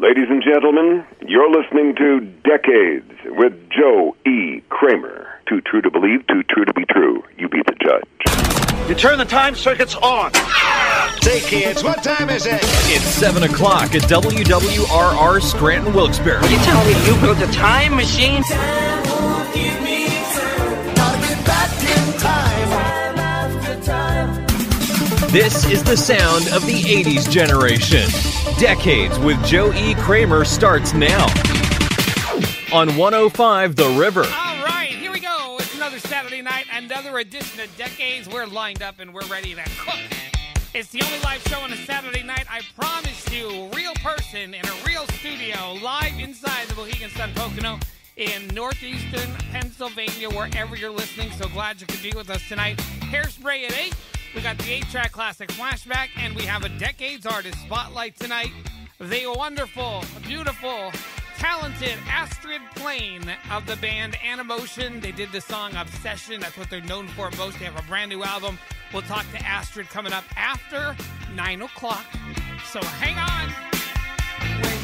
Ladies and gentlemen, you're listening to Decades with Joe E. Kramer. Too true to believe, too true to be true. You be the judge. You turn the time circuits on. Say, kids, what time is it? It's 7 o'clock at WWRR Scranton Wilkes-Barre. You tell me you built a time machine? This is the sound of the 80s generation. Decades with Joe E. Kramer starts now. On 105 The River. All right, here we go. It's another Saturday night, another edition of Decades. We're lined up and we're ready to cook. It's the only live show on a Saturday night. I promise you, real person in a real studio, live inside the Mohegan Sun Pocono in northeastern Pennsylvania, wherever you're listening. So glad you could be with us tonight. Hairspray at 8. We got the 8 track classic flashback, and we have a Decades artist spotlight tonight. The wonderful, beautiful, talented Astrid Plane of the band Animotion. They did the song Obsession. That's what they're known for most. They have a brand new album. We'll talk to Astrid coming up after 9 o'clock. So hang on.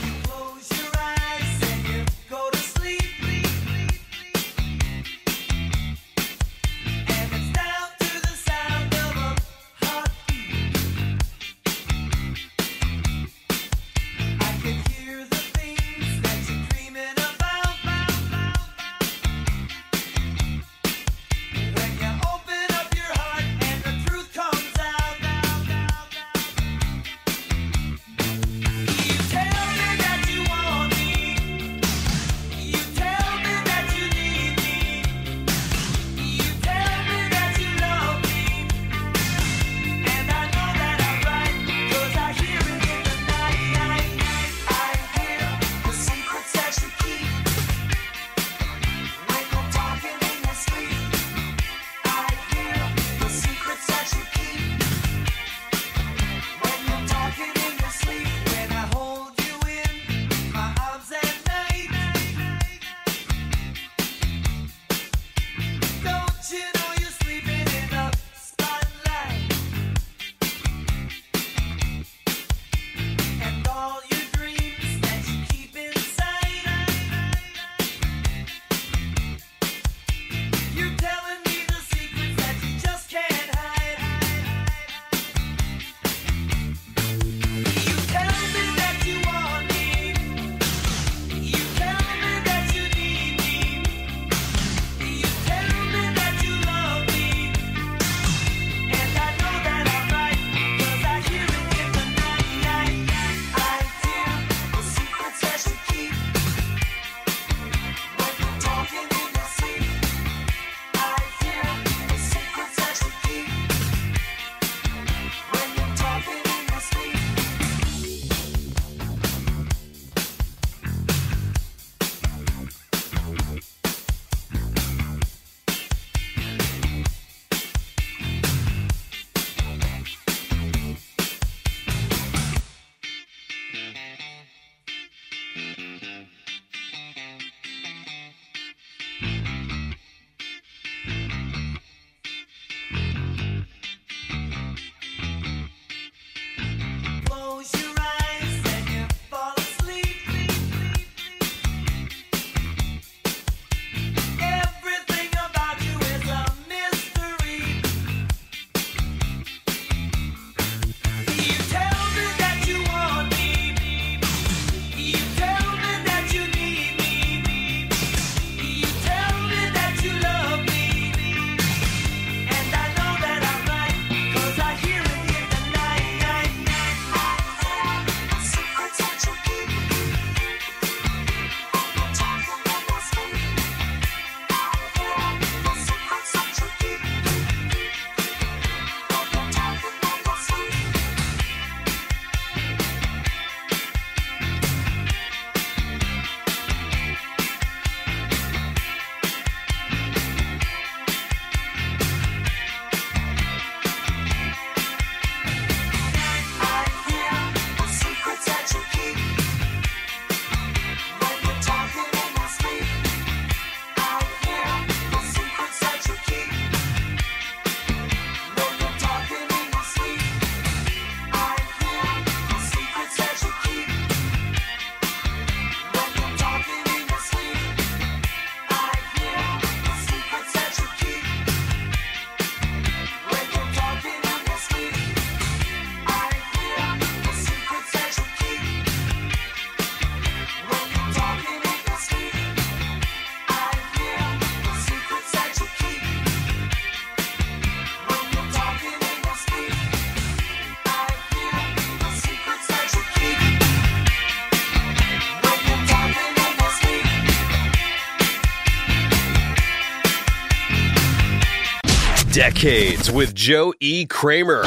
Decades with Joe E. Kramer.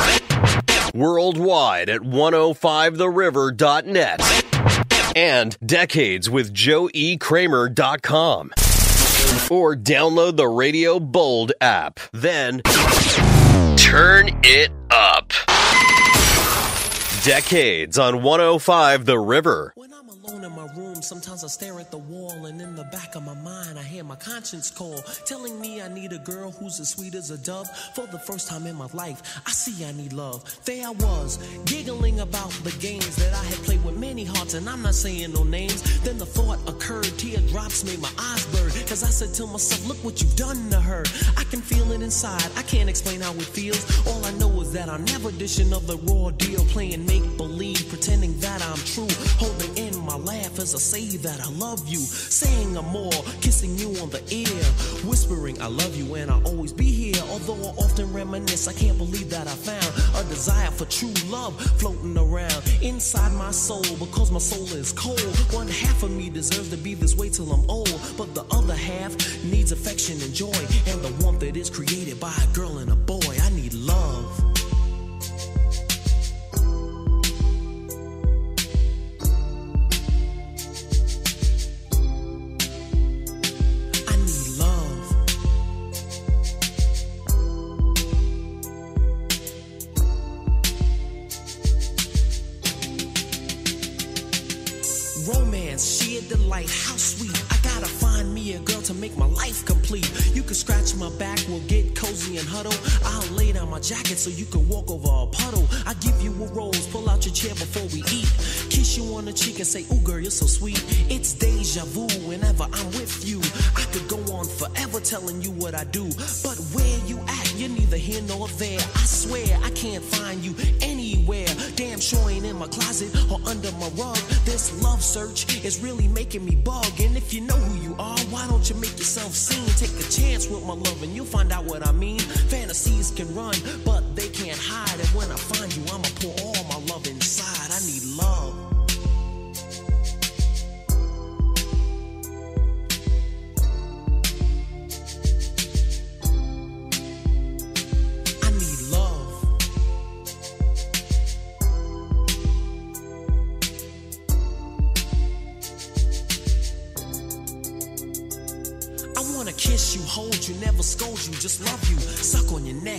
Worldwide at 105theriver.net. And Decades with Joe E. Kramer.com. Or download the Radio Bold app. Then turn it up. Decades on 105 The River. Room, sometimes I stare at the wall, and in the back of my mind, I hear my conscience call, telling me I need a girl who's as sweet as a dove. For the first time in my life, I see I need love. There I was, giggling about the games that I had played with many hearts, and I'm not saying no names. Then the thought occurred, teardrops made my eyes burn, cause I said to myself, Look what you've done to her. I can feel it inside, I can't explain how it feels. All I know is that I'm never dishing of the raw deal, playing make believe, pretending that I'm true, holding in my laugh as I say that I love you, saying I'm more, kissing you on the ear, whispering I love you and I'll always be here. Although I often reminisce, I can't believe that I found a desire for true love floating around inside my soul because my soul is cold. One half of me deserves to be this way till I'm old, but the other half needs affection and joy and the warmth that is created by a girl and a boy. I need love. Make my life complete. You can scratch my back, we'll get cozy and huddle. I'll lay down my jacket so you can walk over a puddle. I give you a rose, pull out your chair before we eat. Kiss you on the cheek and say, Ooh, girl, you're so sweet. It's deja vu whenever I'm with you. I could go on forever telling you what I do. But where you at, you're neither here nor there. I swear I can't find you anywhere. Damn sure ain't in my closet or under my rug. This love search is really making me bug. And if you know who you are, why don't you make yourself seen? Take a chance with my love and you'll find out what I mean. Fantasies can run, but they can't hide. And when I find you, I'ma pour you, just love you. Suck on your neck,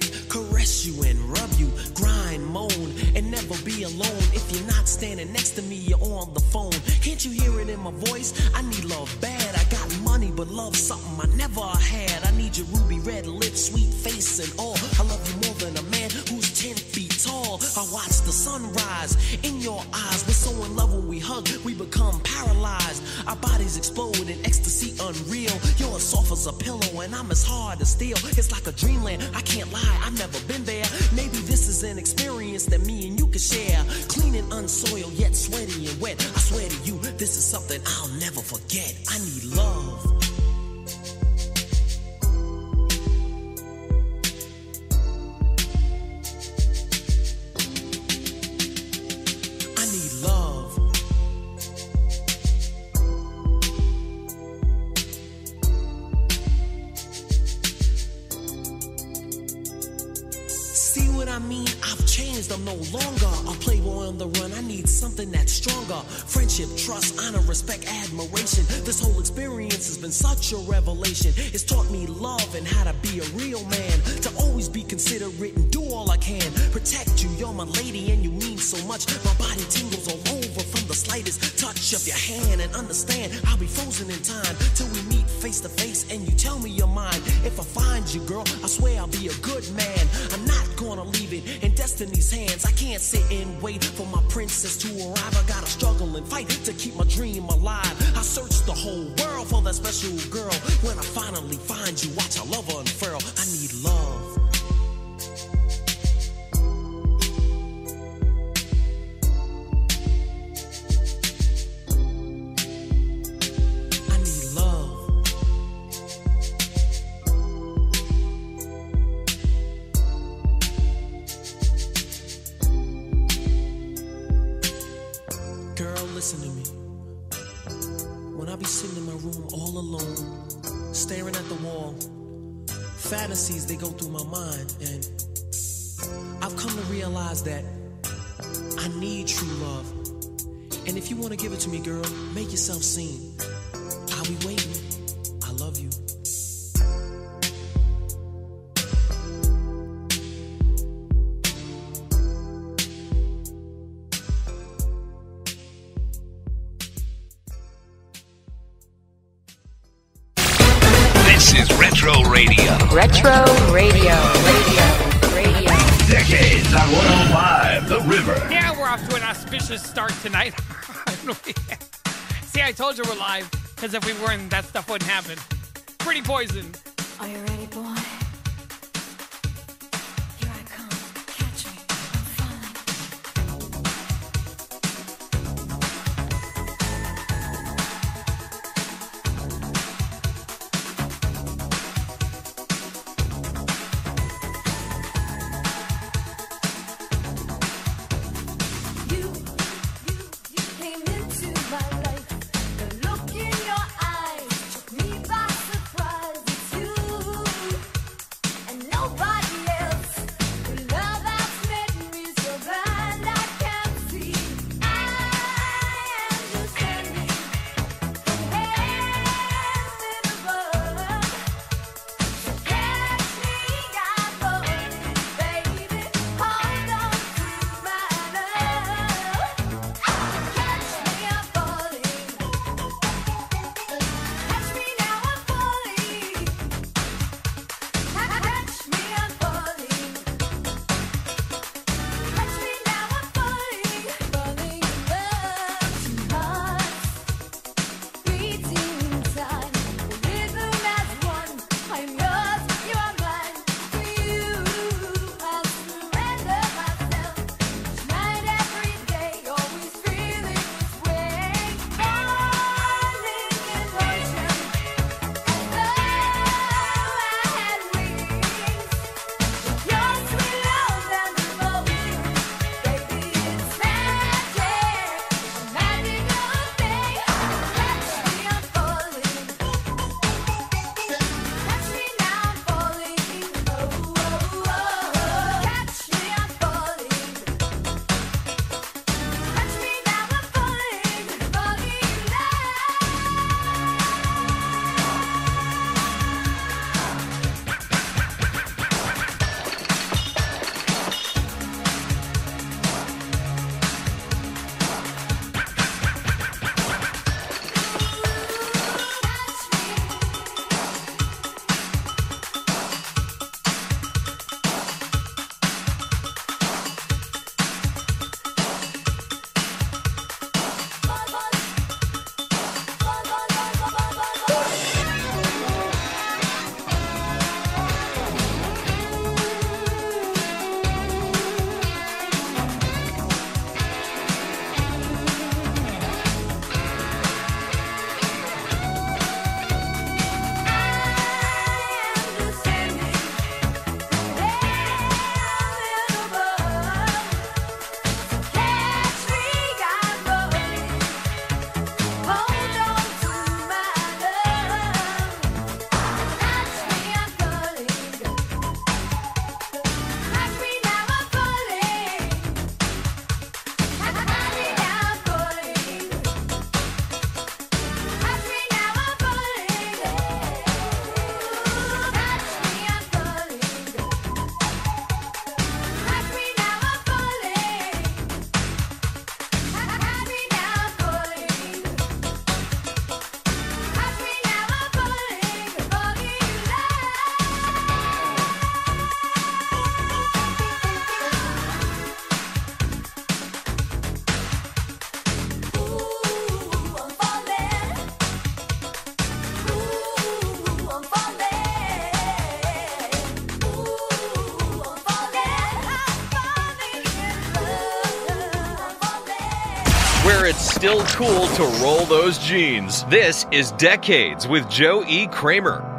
still cool to roll those jeans. This is Decades with Joe E. Kramer.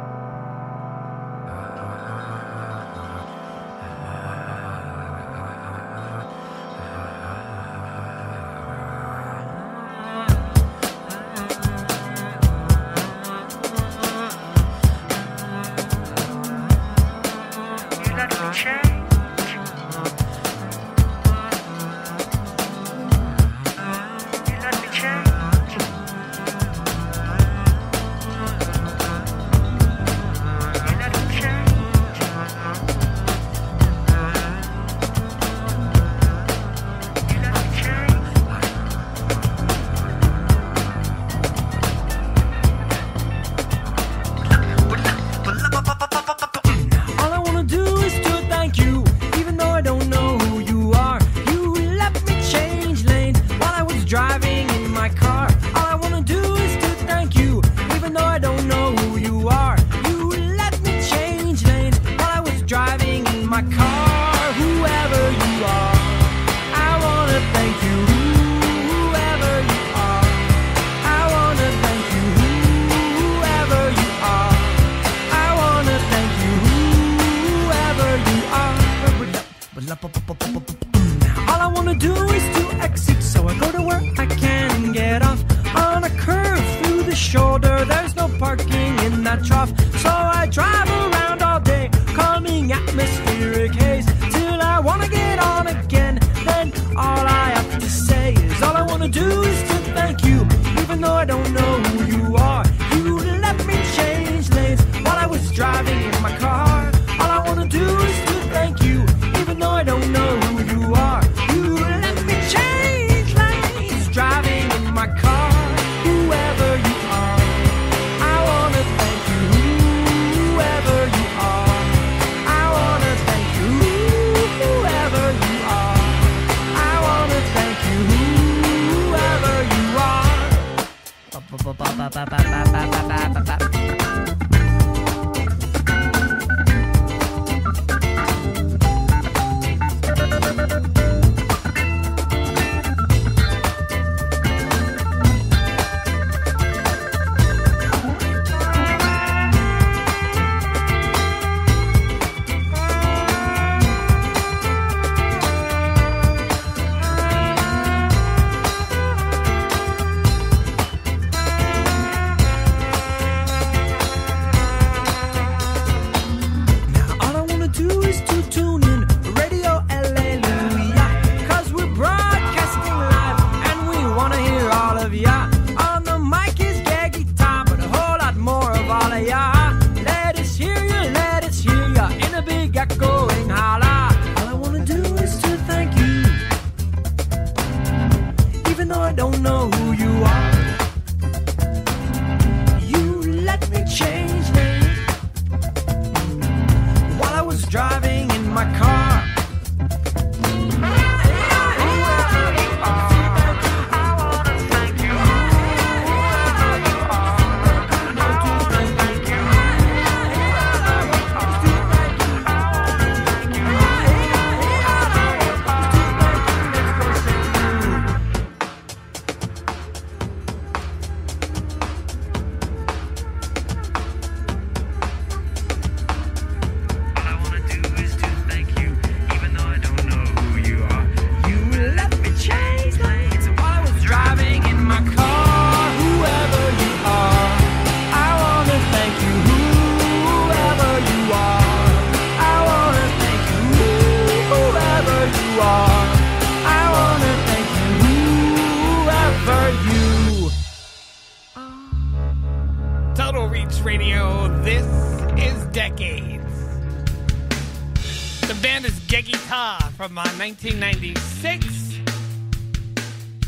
The band is Geggy Tah from uh, 1996.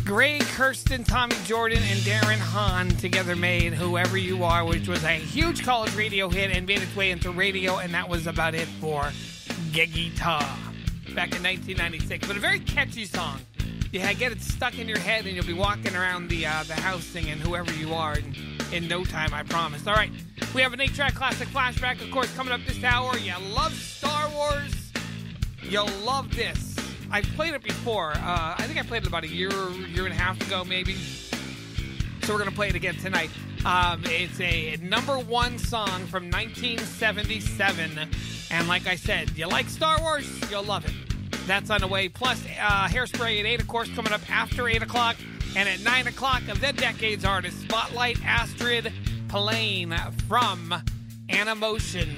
Greg, Kurstin, Tommy Jordan, and Darren Hahn together made Whoever You Are, which was a huge college radio hit and made its way into radio, and that was about it for Geggy Tah back in 1996. But a very catchy song. Yeah, get it stuck in your head, and you'll be walking around the uh, the house singing "Whoever You Are" in, in no time, I promise. All right, we have an eight-track classic flashback, of course, coming up this hour. You love Star Wars, you'll love this. I've played it before. Uh, I think I played it about a year, year and a half ago, maybe. So we're gonna play it again tonight. Um, it's a number one song from 1977, and like I said, you like Star Wars, you'll love it. That's on the way. Plus, uh, Hairspray at 8, of course, coming up after 8 o'clock. And at 9 o'clock, of the Decades artist, Spotlight Astrid Plane from Animotion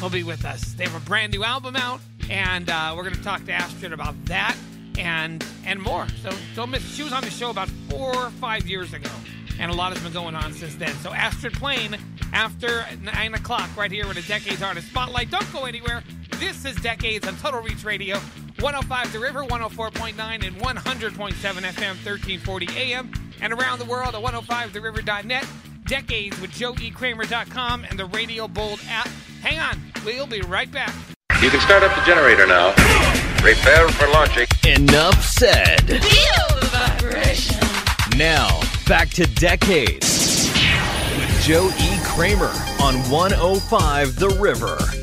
will be with us. They have a brand new album out, and uh, we're going to talk to Astrid about that and and more. So don't miss. She was on the show about four or five years ago, and a lot has been going on since then. So Astrid Plane after 9 o'clock right here with a Decades artist Spotlight. Don't go anywhere. This is Decades on Total Reach Radio, 105 The River, 104.9 and 100.7 FM, 1340 AM, and around the world at 105theriver.net. Decades with joeekramer.com and the Radio Bold app. Hang on, we'll be right back. You can start up the generator now. Prepare for launching. Enough said. Feel the vibration. Now, back to Decades with Joe E. Kramer on 105 The River.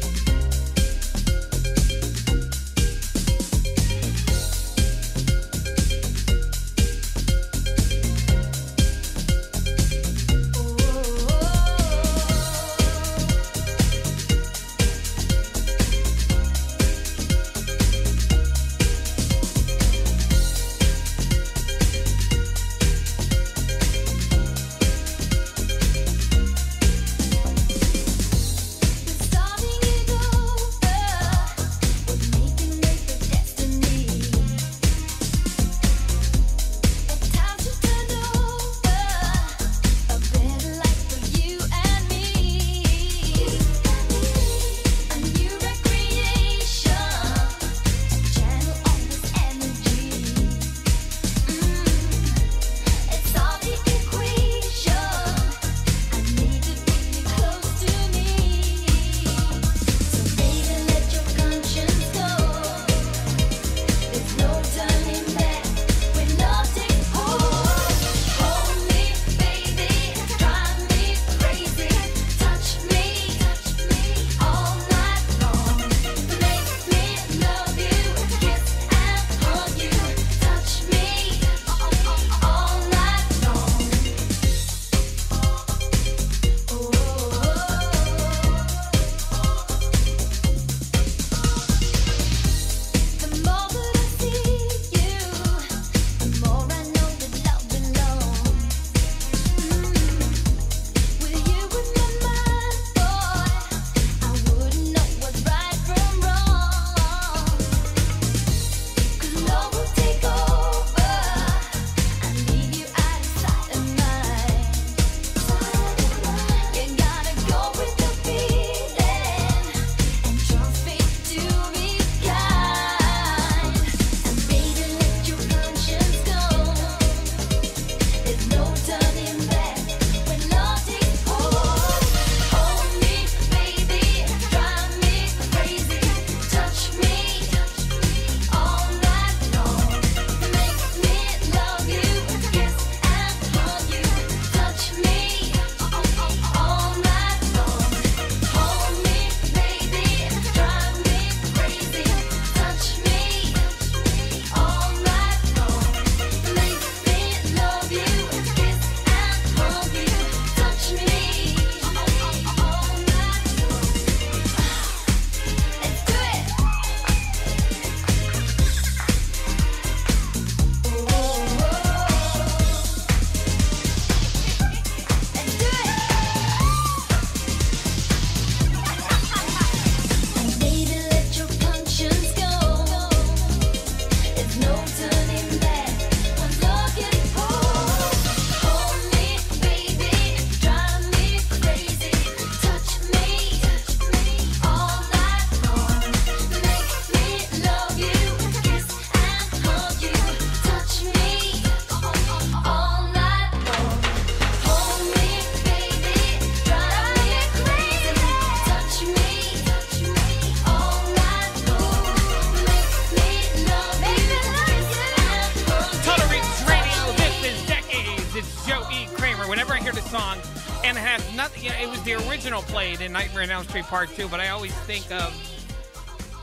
Nightmare on Elm Street Part 2, but I always think of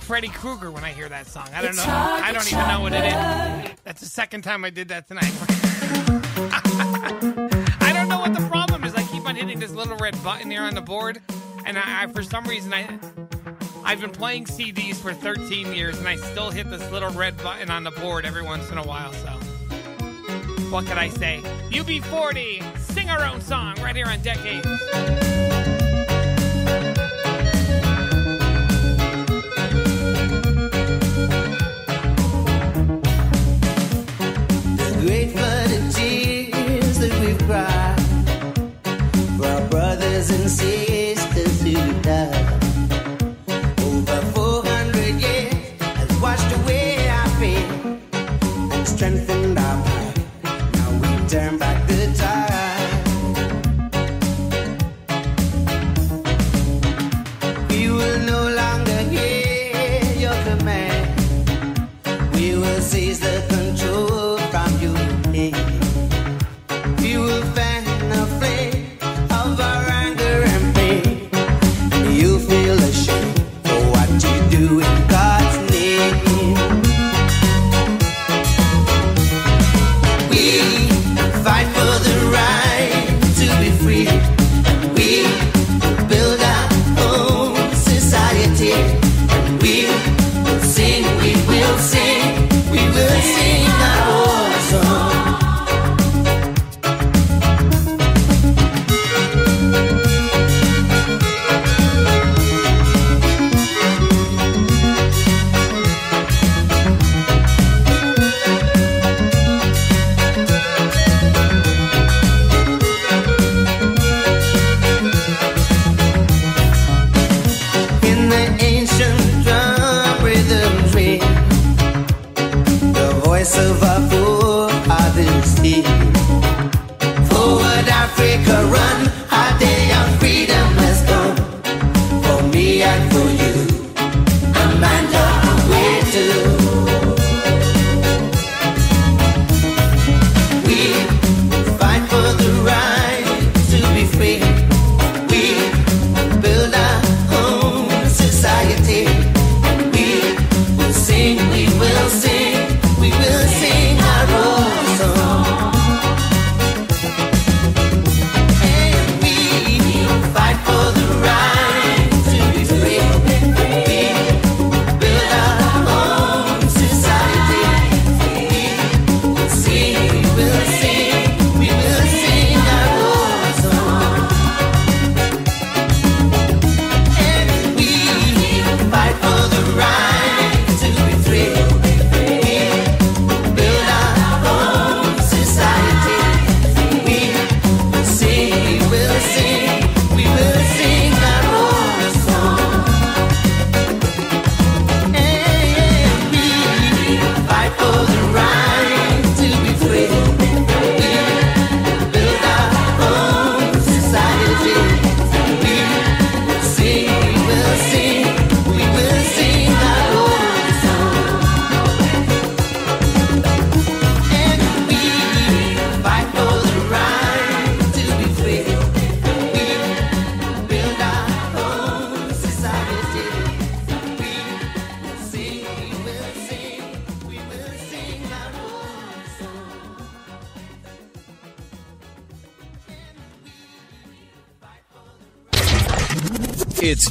Freddy Krueger when I hear that song. I don't know. I don't even know what it is. That's the second time I did that tonight. I don't know what the problem is. I keep on hitting this little red button here on the board, and I, I for some reason I I've been playing CDs for 13 years, and I still hit this little red button on the board every once in a while. So, what could I say? UB40, sing our own song right here on Decades.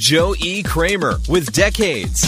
Joe E. Kramer with Decades.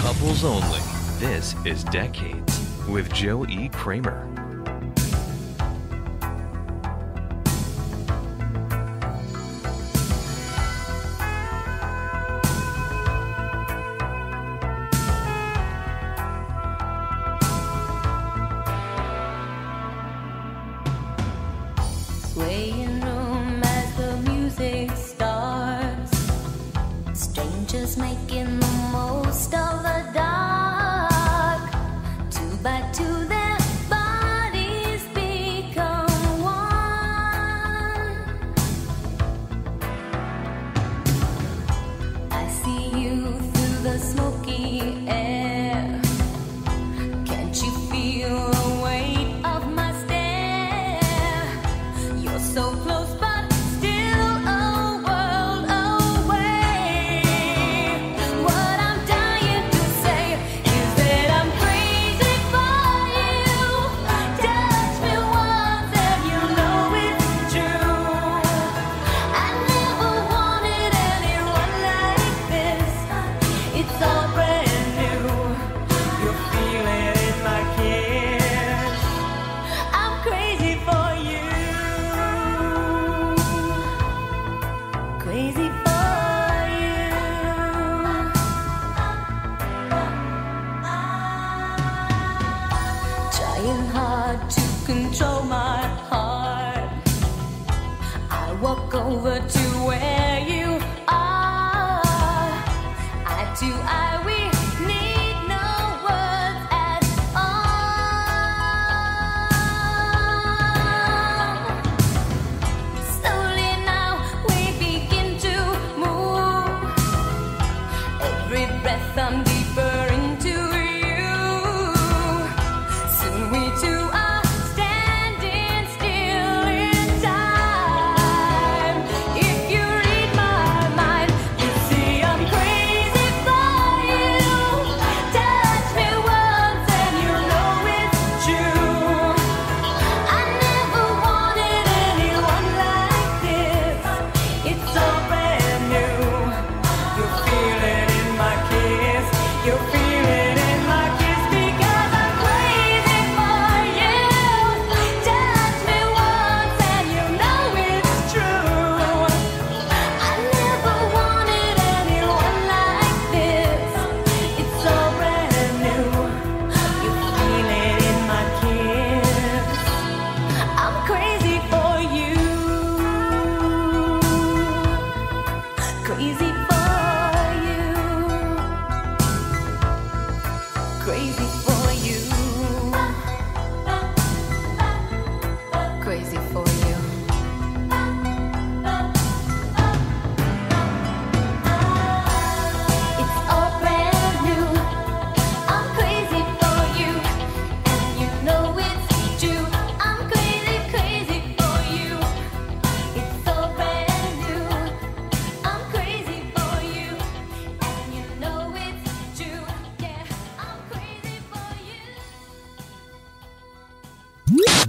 Couples only. This is Decades with Joe E. Kramer.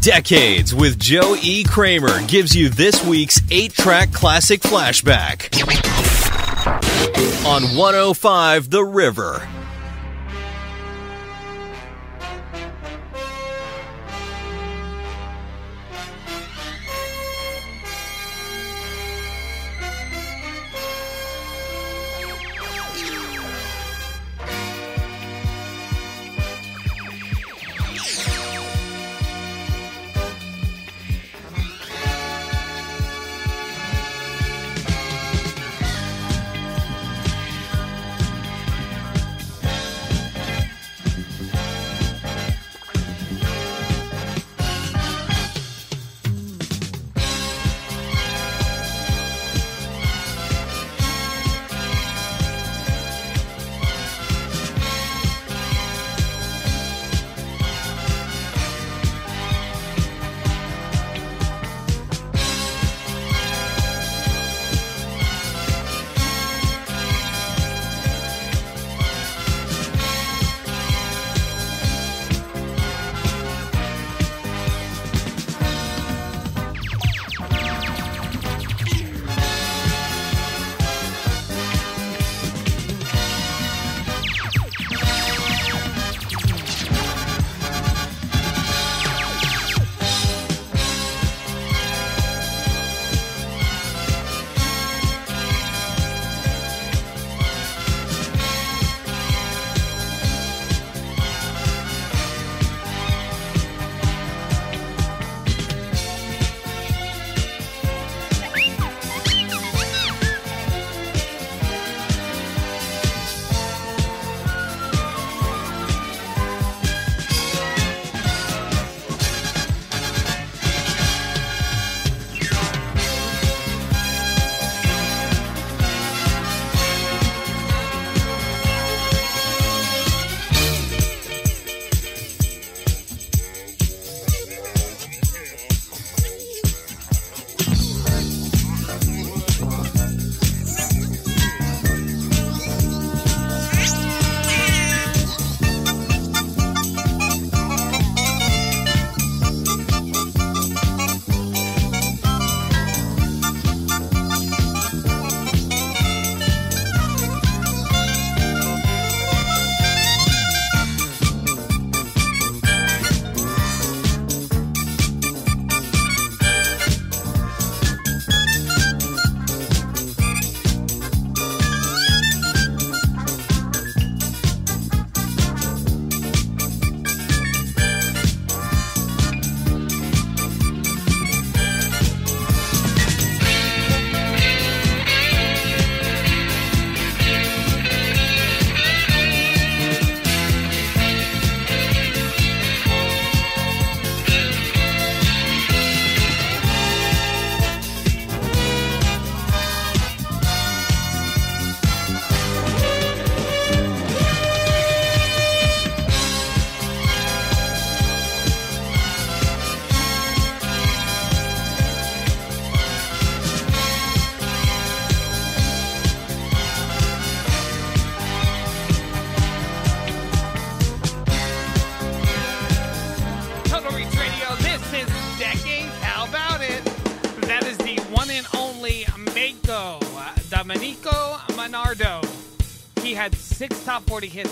Decades with Joe E. Kramer gives you this week's eight track classic flashback on 105 The River.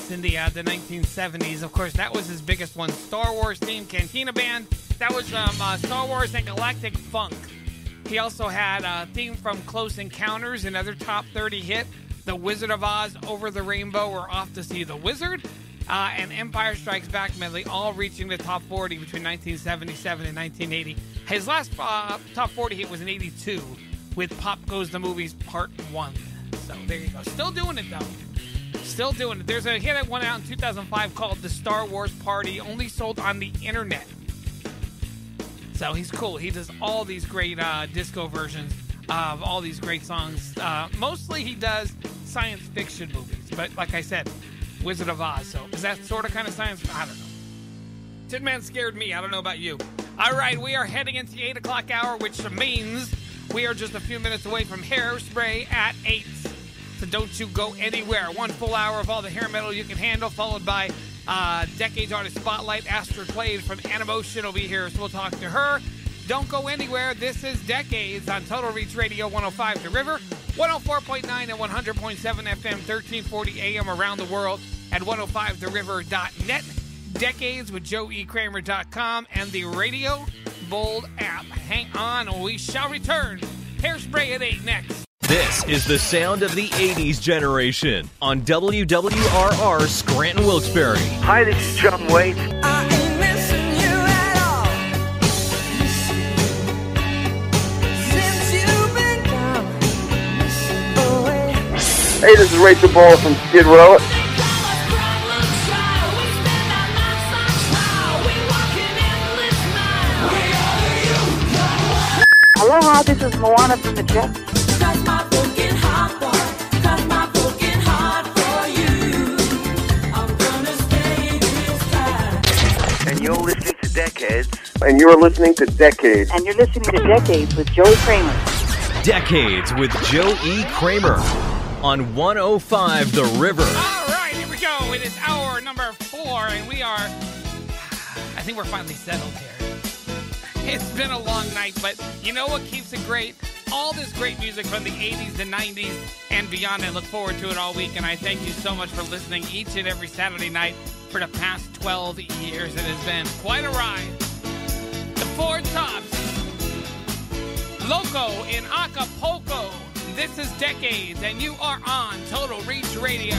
40 hits in the uh, the 1970s. Of course, that was his biggest one. Star Wars theme, Cantina Band. That was uh, Star Wars and Galactic Funk. He also had a theme from Close Encounters, another top 30 hit. The Wizard of Oz, Over the Rainbow, or Off to See the Wizard. Uh, and Empire Strikes Back medley, all reaching the top 40 between 1977 and 1980. His last uh, top 40 hit was in 82 with Pop Goes the Movies Part 1. So there you go. Still doing it though. Still doing it. There's a hit that went out in 2005 called The Star Wars Party, only sold on the internet. So he's cool. He does all these great uh, disco versions of all these great songs. Uh, mostly he does science fiction movies, but like I said, Wizard of Oz. So is that sort of kind of science? I don't know. Tin Man scared me. I don't know about you. All right, we are heading into the 8 o'clock hour, which means we are just a few minutes away from hairspray at 8. So don't you go anywhere. One full hour of all the hair metal you can handle, followed by uh, Decades Artist Spotlight. Astrid Plane from Animotion will be here, so we'll talk to her. Don't go anywhere. This is Decades on Total Reach Radio 105 The River, 104.9 and 100.7 FM, 1340 AM around the world at 105theriver.net. Decades with joeekramer.com and the Radio Bold app. Hang on, we shall return. Hairspray at 8 next. This is the sound of the 80s generation on WWRR Scranton Wilkes-Barre. Hi, this is John Waite. Hey, this is Rachel Bolan from Skid Row. Aloha, this is Moana from the Jets. You're listening to Decades. And you're listening to Decades. And you're listening to Decades with Joey Kramer. Decades with Joe E. Kramer on 105 The River. All right, here we go. It is hour number four, and we are. I think we're finally settled here. It's been a long night, but you know what keeps it great? All this great music from the 80s, the 90s, and beyond. I look forward to it all week, and I thank you so much for listening each and every Saturday night for the past 12 years. It has been quite a ride. The Four Tops, Loco in Acapulco. This is Decades, and you are on Total Reach Radio.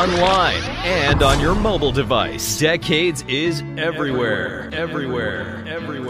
online, and on your mobile device. Decades is everywhere, everywhere, everywhere. everywhere.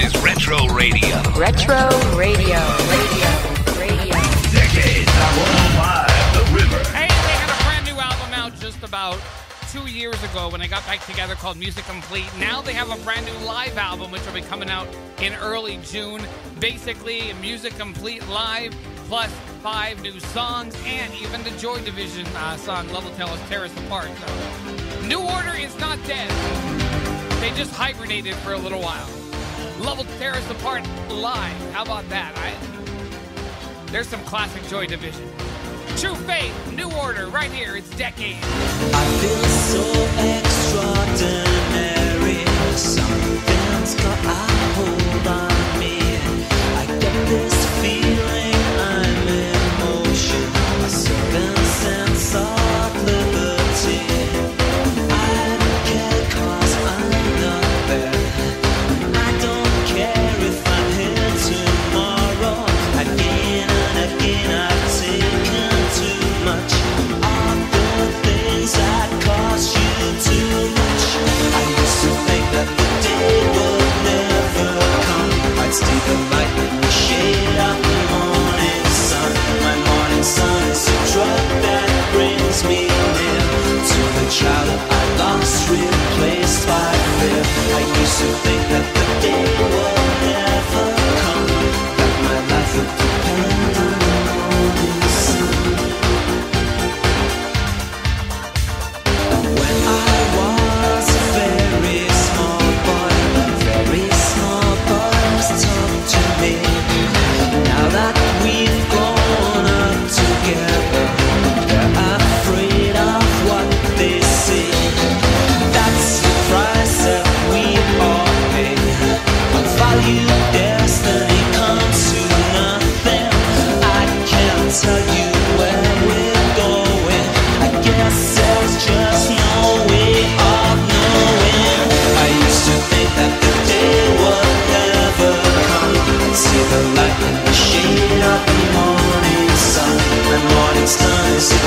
Is Retro Radio. Retro Radio. Radio. Radio. Decades on 105 The River. Hey, they got a brand new album out just about two years ago when they got back together called Music Complete. Now they have a brand new live album which will be coming out in early June. Basically, Music Complete Live plus five new songs and even the Joy Division uh, song Love Will Tear Us Apart. So, new Order is not dead. They just hibernated for a little while. Level Terrorist Apart live. How about that? I, there's some classic Joy Division. True Faith, New Order, right here. It's Decade. I feel so extraordinary. Something's got a hold on. In the shade of the morning sun. My morning sun is a drug that brings me near to the child I lost, replaced by fear. I used to think that.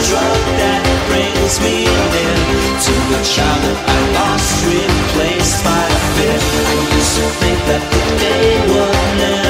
drug that brings me near to the child that I lost, replaced by fear. I used to think that the day would never.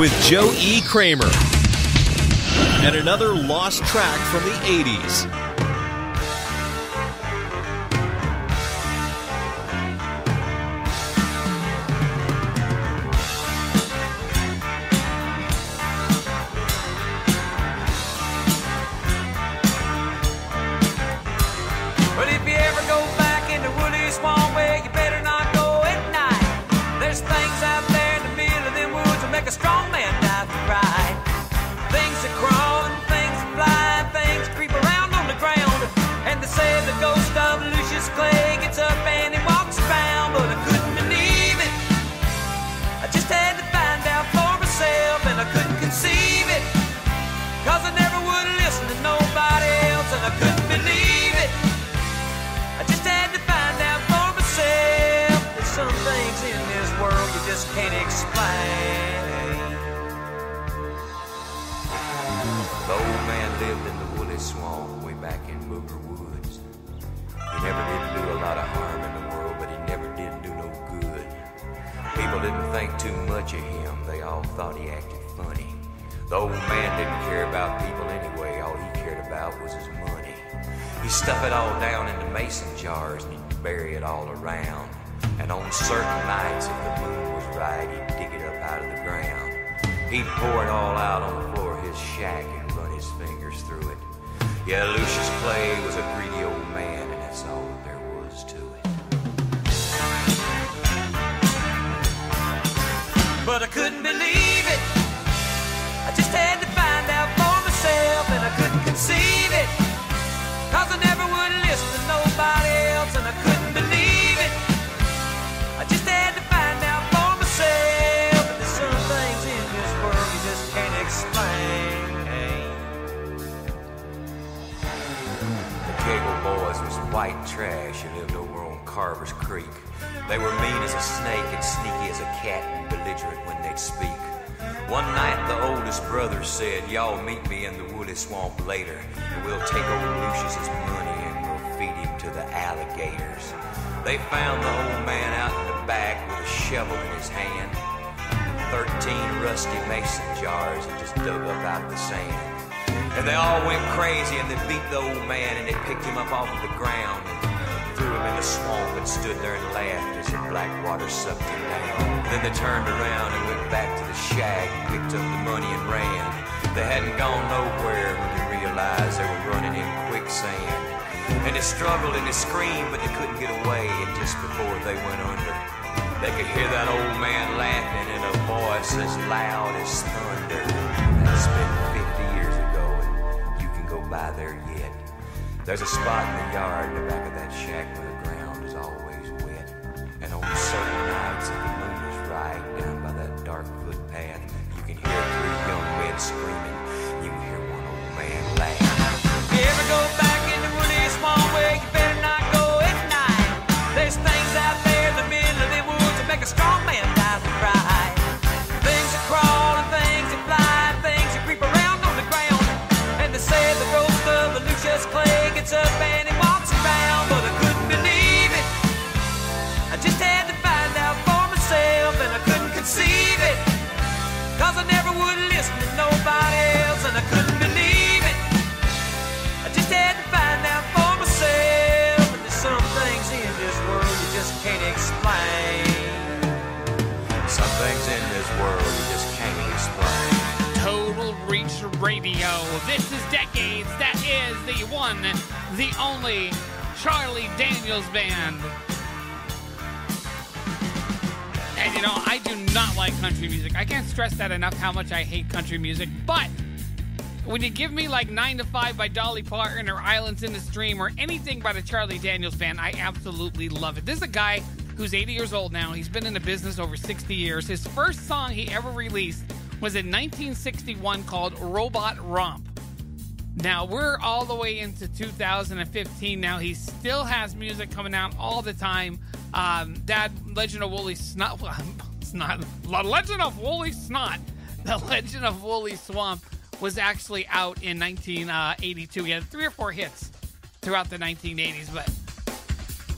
with Joe E. Kramer. And another lost track from the 80s. Gable boys was white trash who lived over on Carver's Creek. They were mean as a snake and sneaky as a cat and belligerent when they'd speak. One night the oldest brother said, Y'all meet me in the woolly swamp later, and we'll take old Lucius's money and we'll feed him to the alligators. They found the old man out in the back with a shovel in his hand. Thirteen rusty mason jars he just dug up out of the sand. And they all went crazy and they beat the old man and they picked him up off of the ground and threw him in the swamp and stood there and laughed as the black water sucked him down. Then they turned around and went back to the shack, and picked up the money and ran. They hadn't gone nowhere when they realized they were running in quicksand. And they struggled and they screamed, but they couldn't get away. And just before they went under, they could hear that old man laughing in a voice as loud as thunder. That's been by there yet. There's a spot in the yard in the back of that shack where the ground is always wet. And on certain nights, if the moon is right, down by that dark footpath, you can hear three young men screaming. Never would listen to nobody else, and I couldn't believe it. I just had to find out for myself. And there's some things in this world you just can't explain. Some things in this world you just can't explain. Total Reach Radio. This is Decades. That is the one, the only Charlie Daniels Band. You know, I do not like country music. I can't stress that enough how much I hate country music. But when you give me like 9 to 5 by Dolly Parton or Islands in the Stream or anything by the Charlie Daniels Band, I absolutely love it. This is a guy who's 80 years old now. He's been in the business over 60 years. His first song he ever released was in 1961 called Robot Romp. Now we're all the way into 2015 now. He still has music coming out all the time. Um, that Legend of Woolly Snot, Snot, The Legend of Woolly Snot, The Legend of Woolly Swamp was actually out in 1982. He had three or four hits throughout the 1980s, but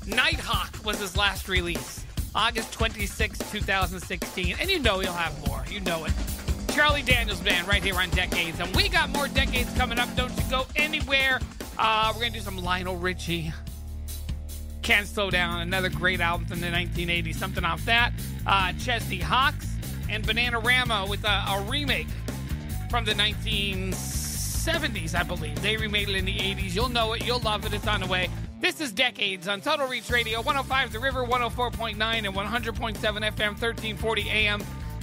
Nighthawk was his last release, August 26, 2016. And you know he'll have more. You know it. Charlie Daniels Band right here on Decades. And we got more Decades coming up. Don't you go anywhere. Uh, we're going to do some Lionel Richie. Can't Slow Down, another great album from the 1980s. Something off that. Uh, Chesney Hawkes and Bananarama with a, a remake from the 1970s, I believe. They remade it in the 80s. You'll know it. You'll love it. It's on the way. This is Decades on Total Reach Radio, 105 The River, 104.9 and 100.7 FM, 1340 AM,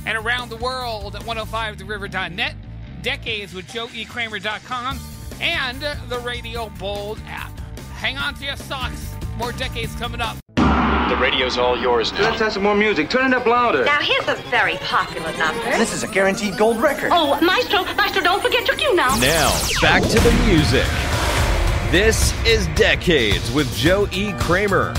and around the world at 105theriver.net, Decades with JoeEKramer.com, and the Radio Bold app. Hang on to your socks. More Decades coming up. The radio's all yours now. Let's have some more music. Turn it up louder. Now here's a very popular number. This is a guaranteed gold record. Oh, Maestro, Maestro, don't forget your cue now. Now, back to the music. This is Decades with Joe E. Kramer.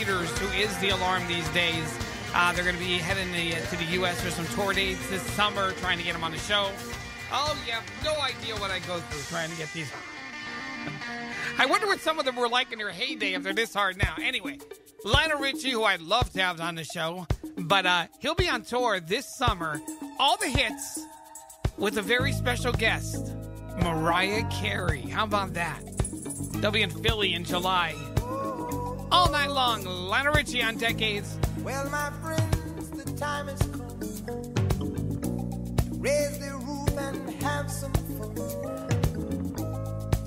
Peters, who is The Alarm these days. Uh, they're going to be heading the, to the U.S. for some tour dates this summer, trying to get him on the show. Oh, you have no idea what I go through trying to get these. I wonder what some of them were like in their heyday if they're this hard now. Anyway, Lionel Richie, who I'd love to have on the show, but uh, he'll be on tour this summer. All the hits with a very special guest, Mariah Carey. How about that? They'll be in Philly in July. All night long, Lionel Richie on Decades. Well, my friends, the time has come. Raise the roof and have some fun.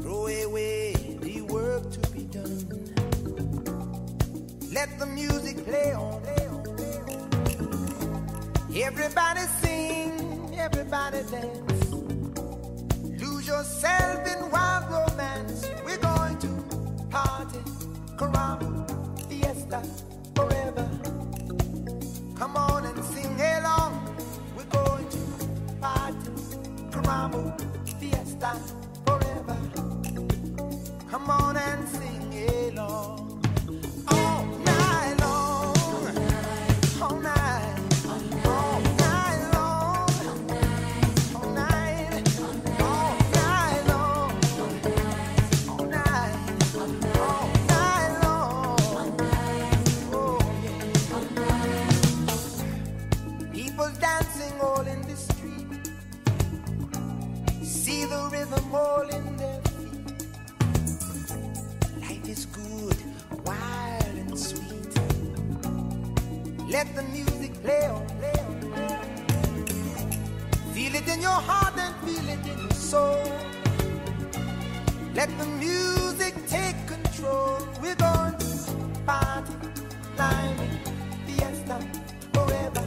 Throw away the work to be done. Let the music play on. Play on, play on. Everybody sing, everybody dance. Lose yourself in wild romance. We're going to party, caramba, fiesta, forever. Come on and sing along. We're going to party, caramba, fiesta, forever. Come on and sing soul. Let the music take control. We're going to party, climbing, fiesta, forever.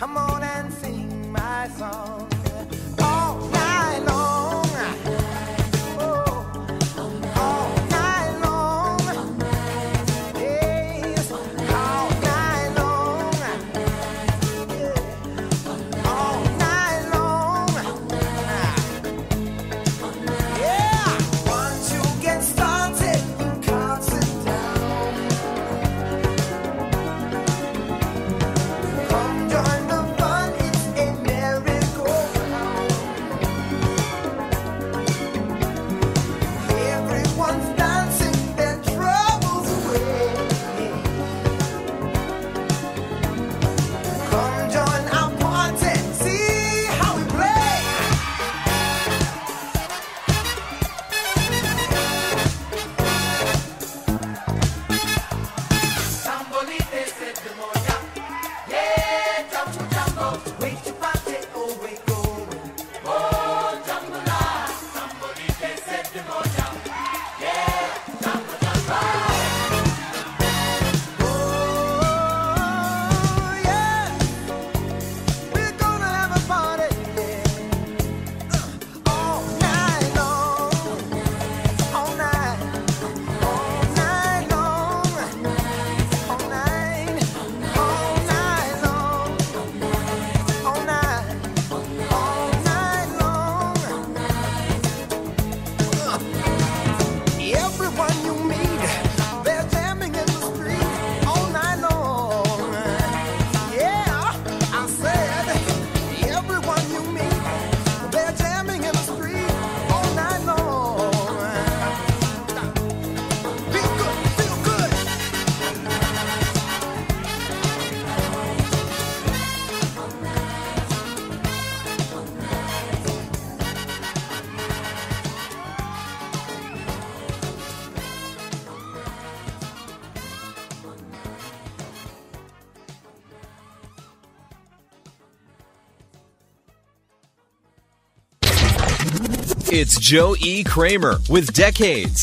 Come on and sing my song Joe E. Kramer with Decades.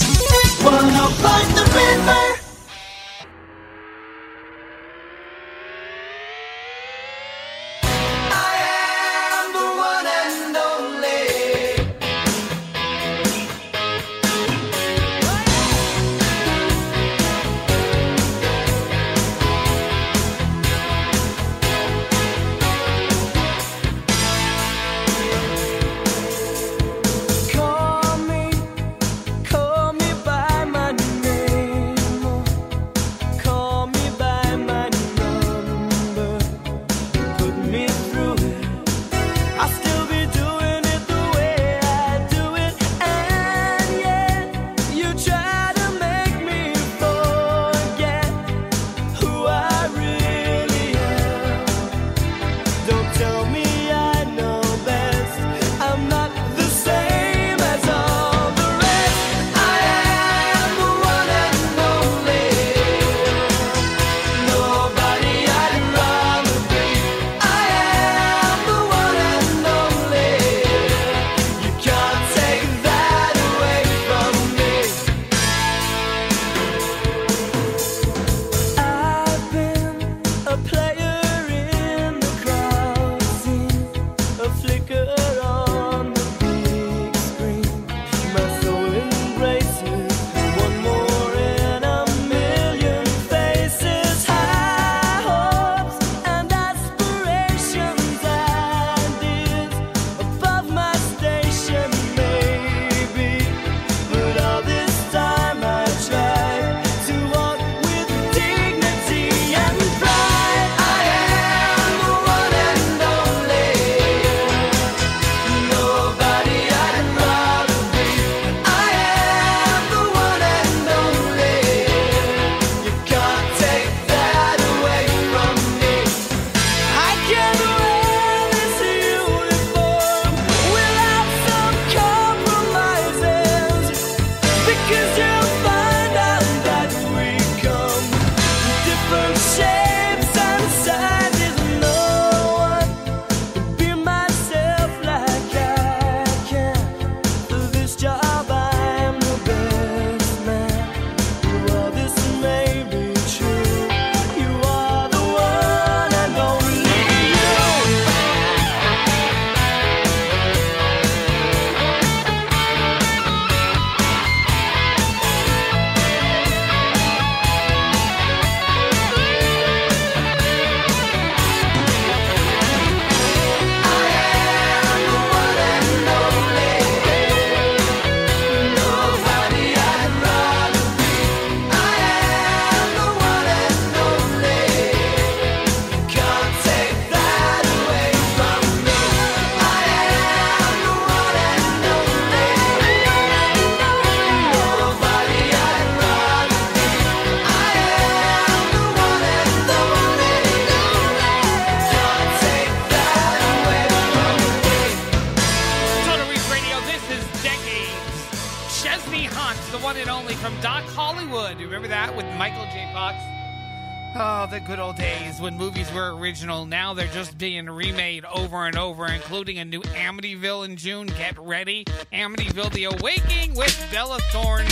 original. Now they're just being remade over and over, including a new Amityville in June. Get ready. Amityville The Awakening with Bella Thorne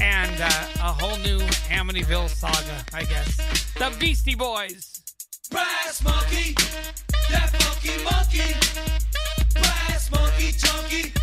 and uh, a whole new Amityville saga, I guess. The Beastie Boys. Brass Monkey, that funky monkey. Brass Monkey Chunky.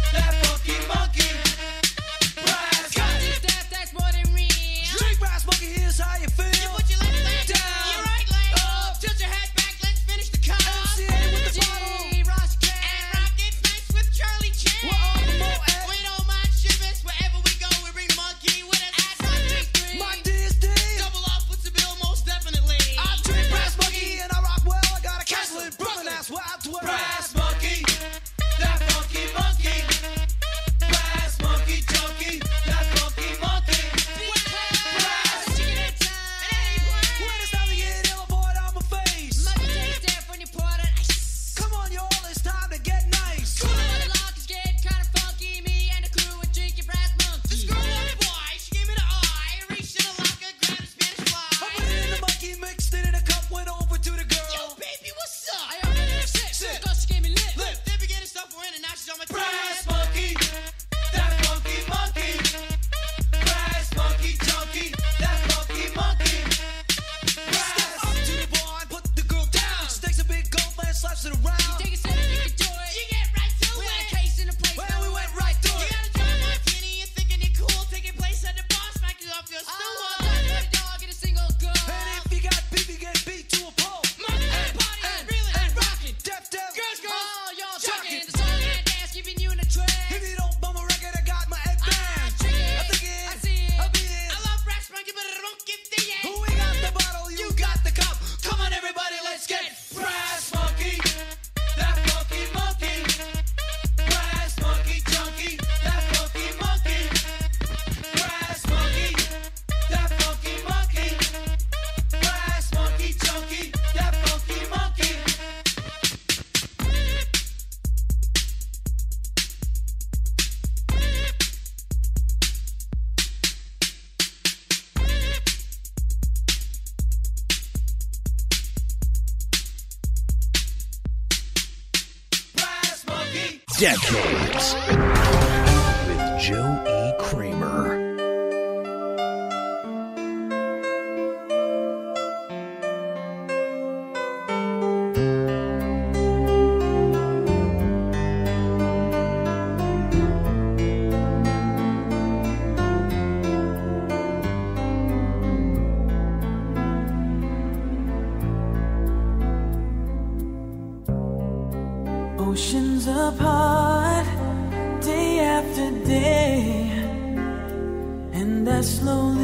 oceans apart day after day, and I slowly.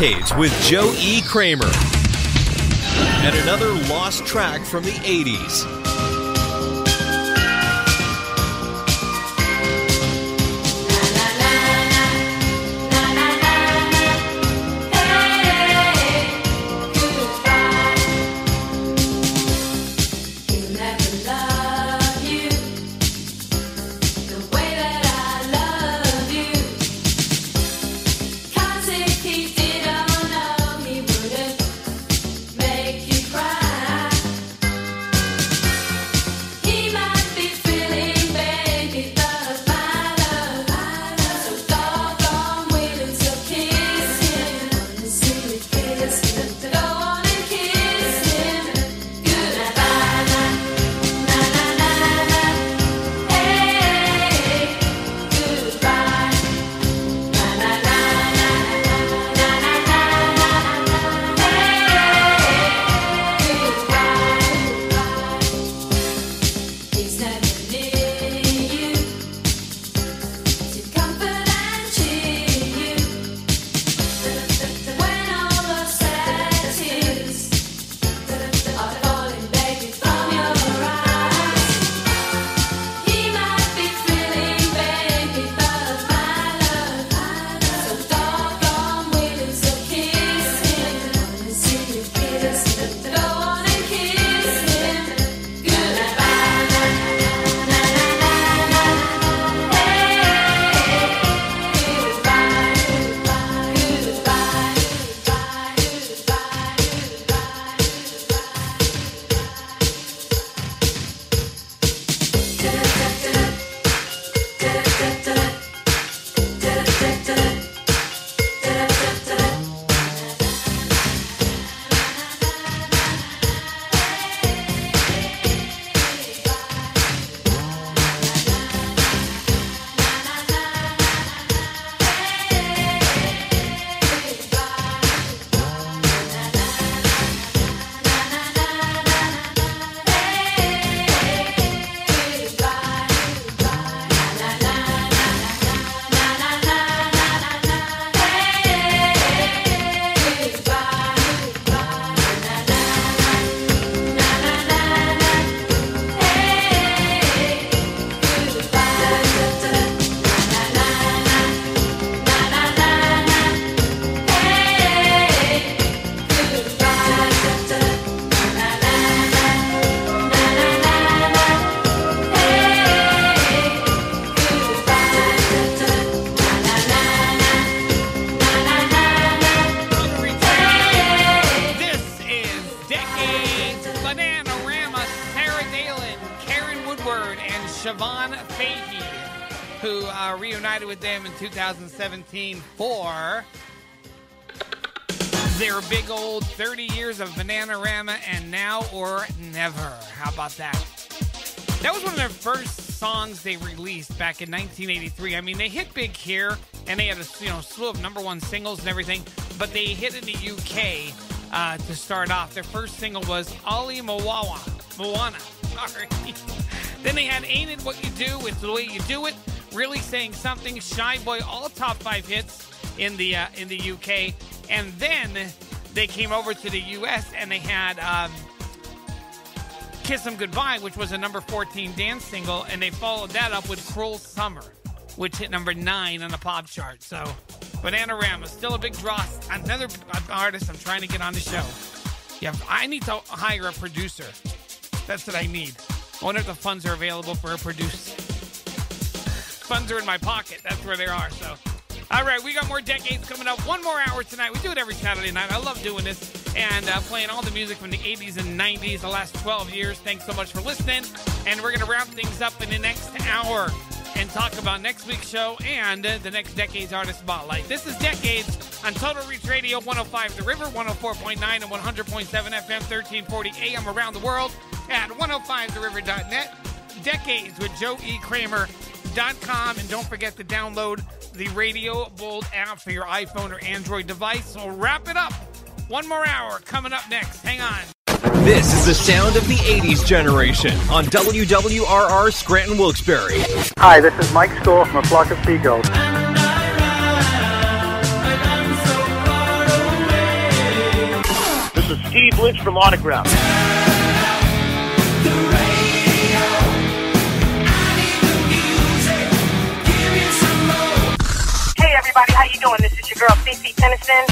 Decades with Joe E. Kramer. And another lost track from the 80s. 2017 for their big old 30 years of Bananarama and Now or Never. How about that? That was one of their first songs they released back in 1983. I mean, they hit big here, and they had a you know slew of number one singles and everything. But they hit in the UK uh, to start off. Their first single was Ali Moana. Moana. Sorry. then they had Ain't It What You Do, It's the Way You Do It. Really saying something. Shy Boy, all top five hits in the uh, in the UK. And then they came over to the US and they had. Um, Kiss 'em Goodbye, which was a number 14 dance single, and they followed that up with Cruel Summer, which hit number 9 on the pop chart. So, Bananarama, still a big draw. Another artist I'm trying to get on the show. Yeah, I need to hire a producer. That's what I need. I wonder if the funds are available for a produce. Funds are in my pocket. That's where they are. So, all right, we got more decades coming up. One more hour tonight. We do it every Saturday night. I love doing this and uh, playing all the music from the 80s and 90s, the last 12 years. Thanks so much for listening. And we're going to wrap things up in the next hour and talk about next week's show and uh, the next Decades Artist Spotlight. This is Decades on Total Reach Radio 105 The River, 104.9 and 100.7 FM, 1340 AM around the world at 105theriver.net. Decades with Joe E. Kramer.com. And don't forget to download the Radio Bold app for your iPhone or Android device. So wrap it up. One more hour coming up next. Hang on. This is the sound of the 80s generation on WWRR Scranton Wilkes-Barre. Hi, this is Mike Score from a flock of seagulls. This is Steve Lynch from Autograph. Doing? This is your girl Cece Tennyson.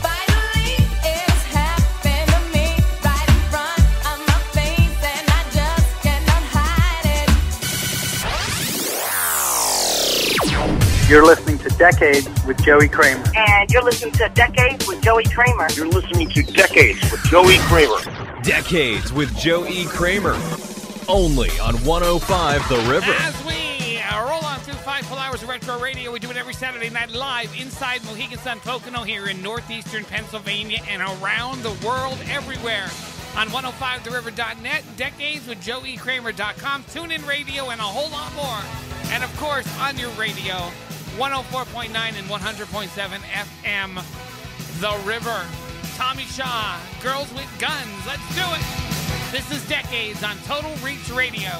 You're listening to Decades with Joey Kramer. And you're listening to Decades with Joey Kramer. You're listening to Decades with Joey Kramer. Decades with Joe E. Kramer. Only on 105 The River. As we roll on through five full hours of retro radio, we do it every Saturday night live inside Mohegan Sun Pocono here in northeastern Pennsylvania and around the world everywhere on 105theriver.net, decades with joeekramer.com, tune in radio, and a whole lot more. And of course, on your radio, 104.9 and 100.7 FM, The River. Tommy Shaw, Girls with Guns. Let's do it. This is Decades on Total Reach Radio.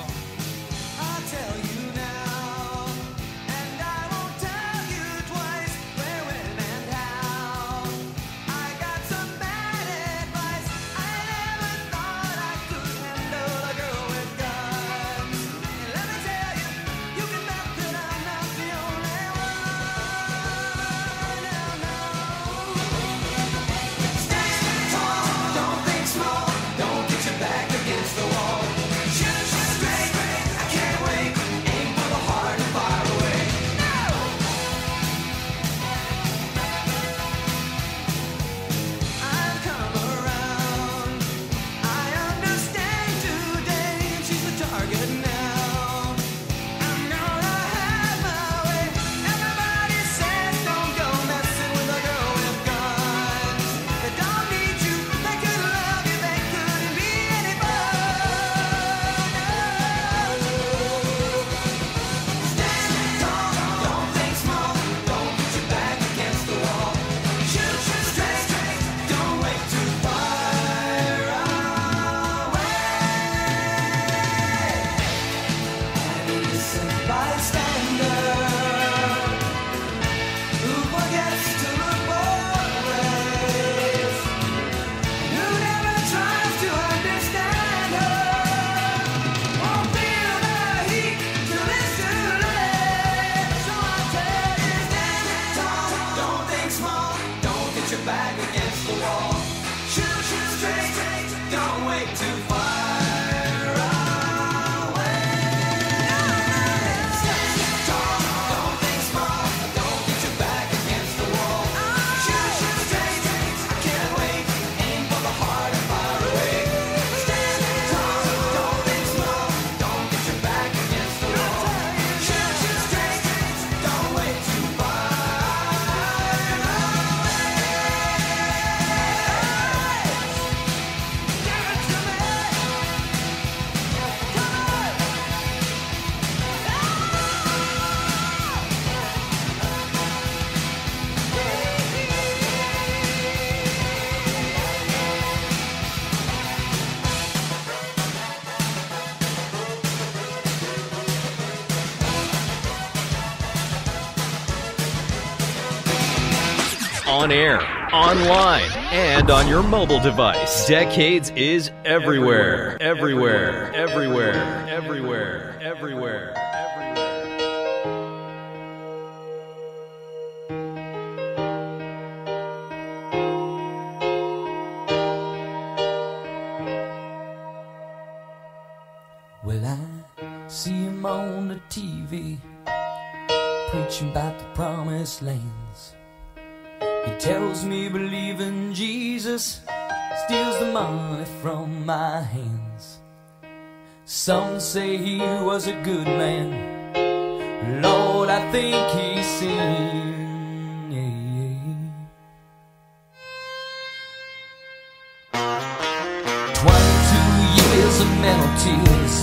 On air, online, and on your mobile device. Decades is everywhere. Everywhere. Everywhere. Everywhere. Everywhere. Jesus steals the money from my hands. Some say he was a good man. Lord, I think he sinned. Twenty-two years of mental tears,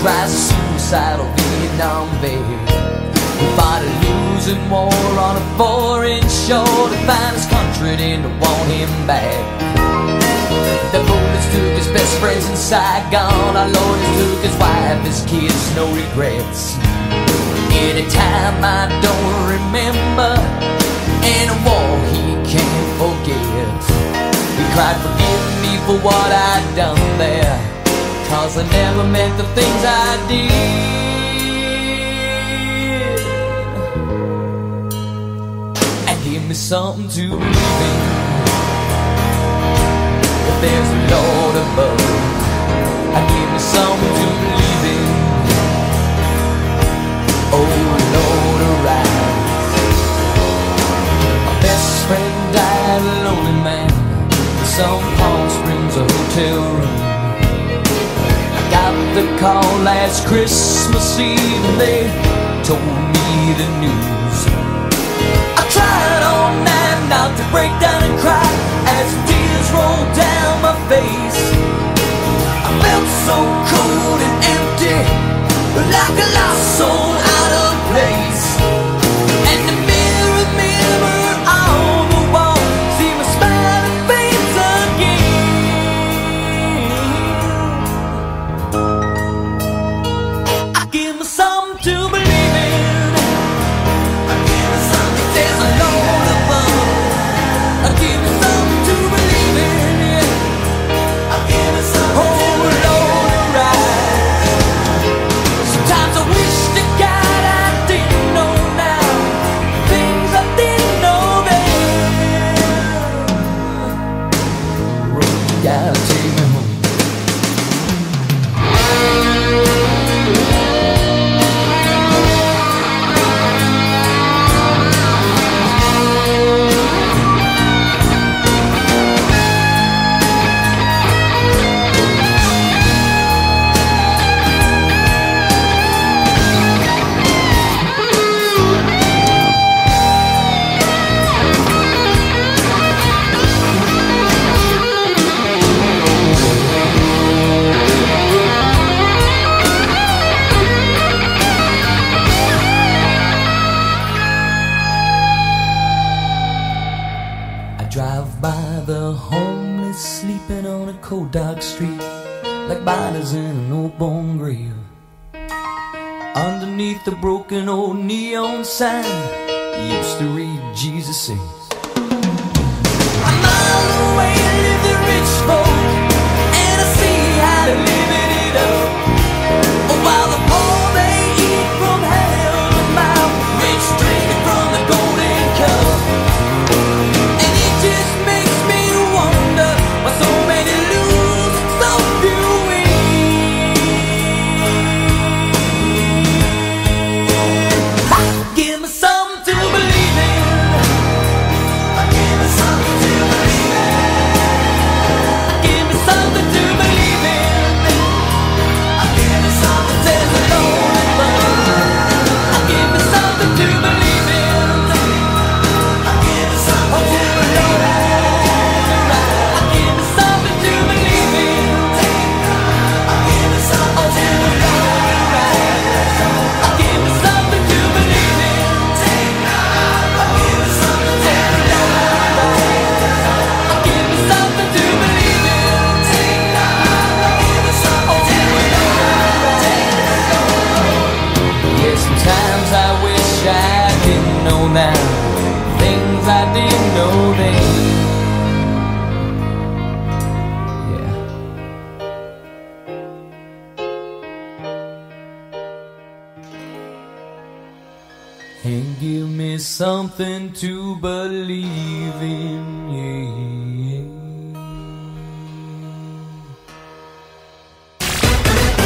cries suicidal Vietnam vet. He fought a losing war on a foreign shore to find his country and to want him back. The bullets took his best friends in Saigon. Our lawyers took his wife, his kids, no regrets. Anytime I don't remember, in a war he can't forget. He cried, forgive me for what I'd done there. Cause I never meant the things I did. Me something to believe in. If there's a Lord above, I give me something to believe in. Oh Lord, arise. My best friend died a lonely man in some Palm Springs a hotel room. I got the call last Christmas Eve and they told me the news. Tried all night not to break down and cry as tears rolled down my face. I felt so cold and empty, like a lost soul dark street like bodies in an old bone grave. Underneath the broken old neon sign, used to read Jesus says. A mile away live the rich folk, and I see how they're living it up. something to believe in. Yeah.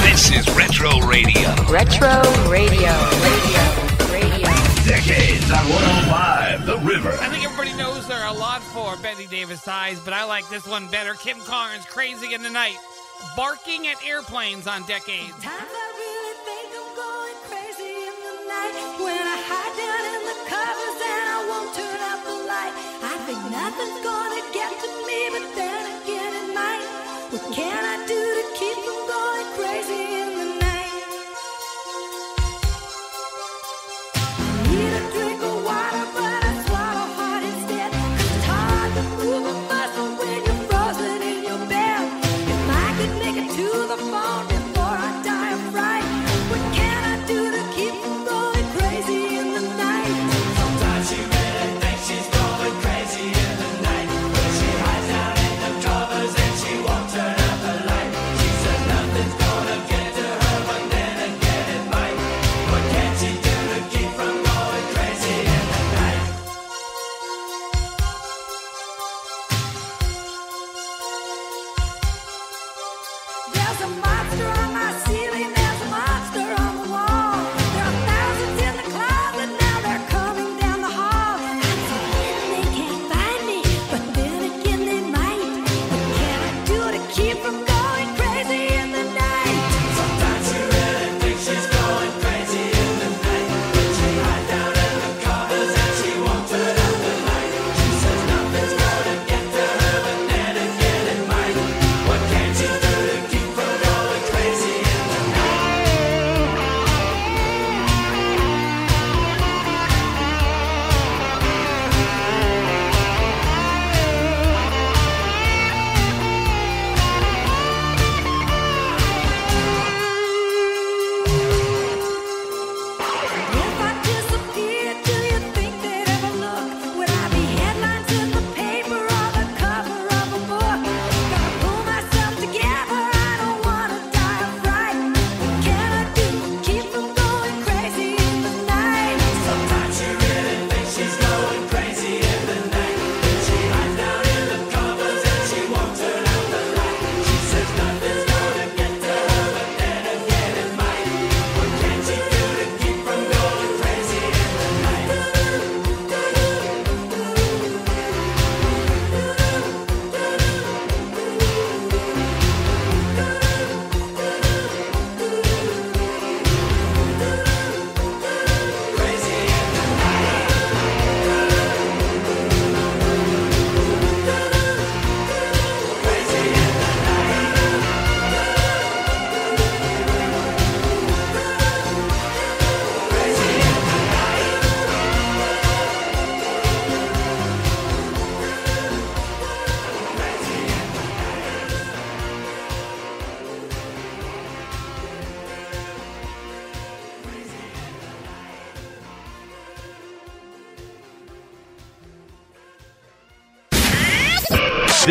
This is Retro Radio. Retro Radio. Radio. Radio. Decades on 105, The River. I think everybody knows there are a lot for Bette Davis eyes, but I like this one better. Kim Carnes, Crazy in the Night. Barking at airplanes on Decades. Sometimes I really think I'm going crazy in the night when I hide down. nothing's gone.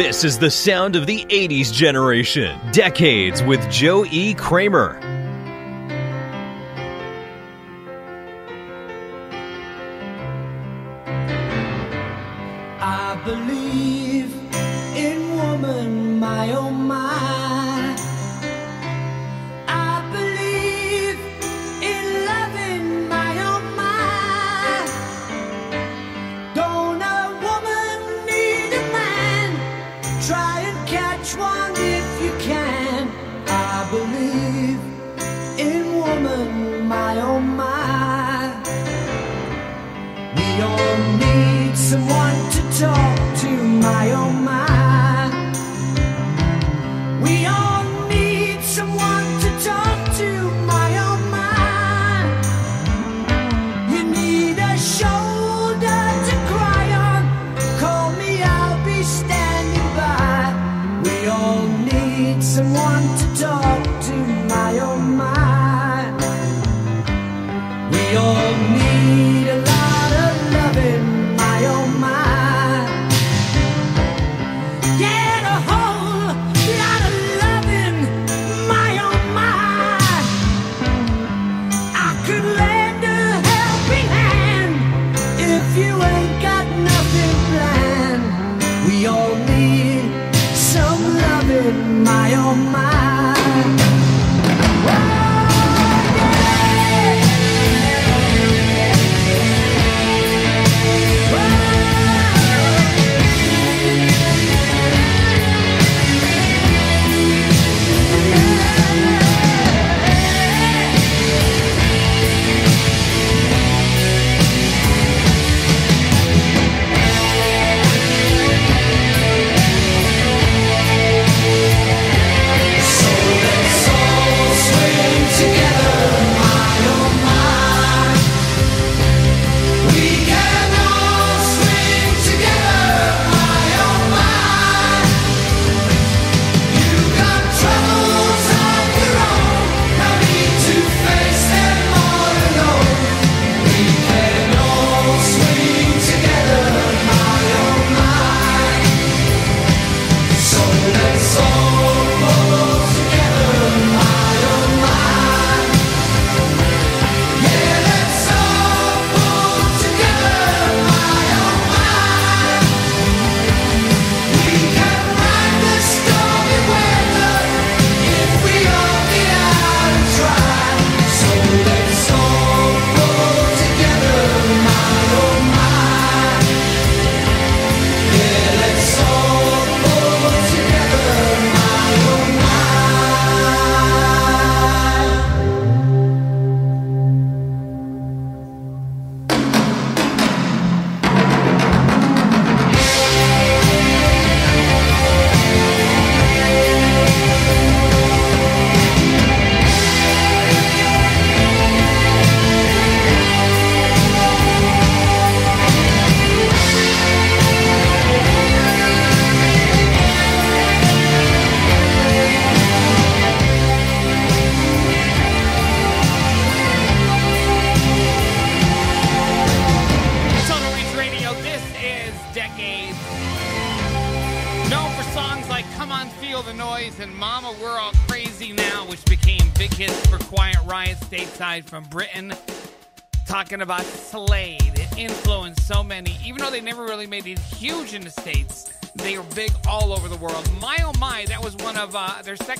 This is the sound of the 80s generation. Decades with Joe E. Kramer.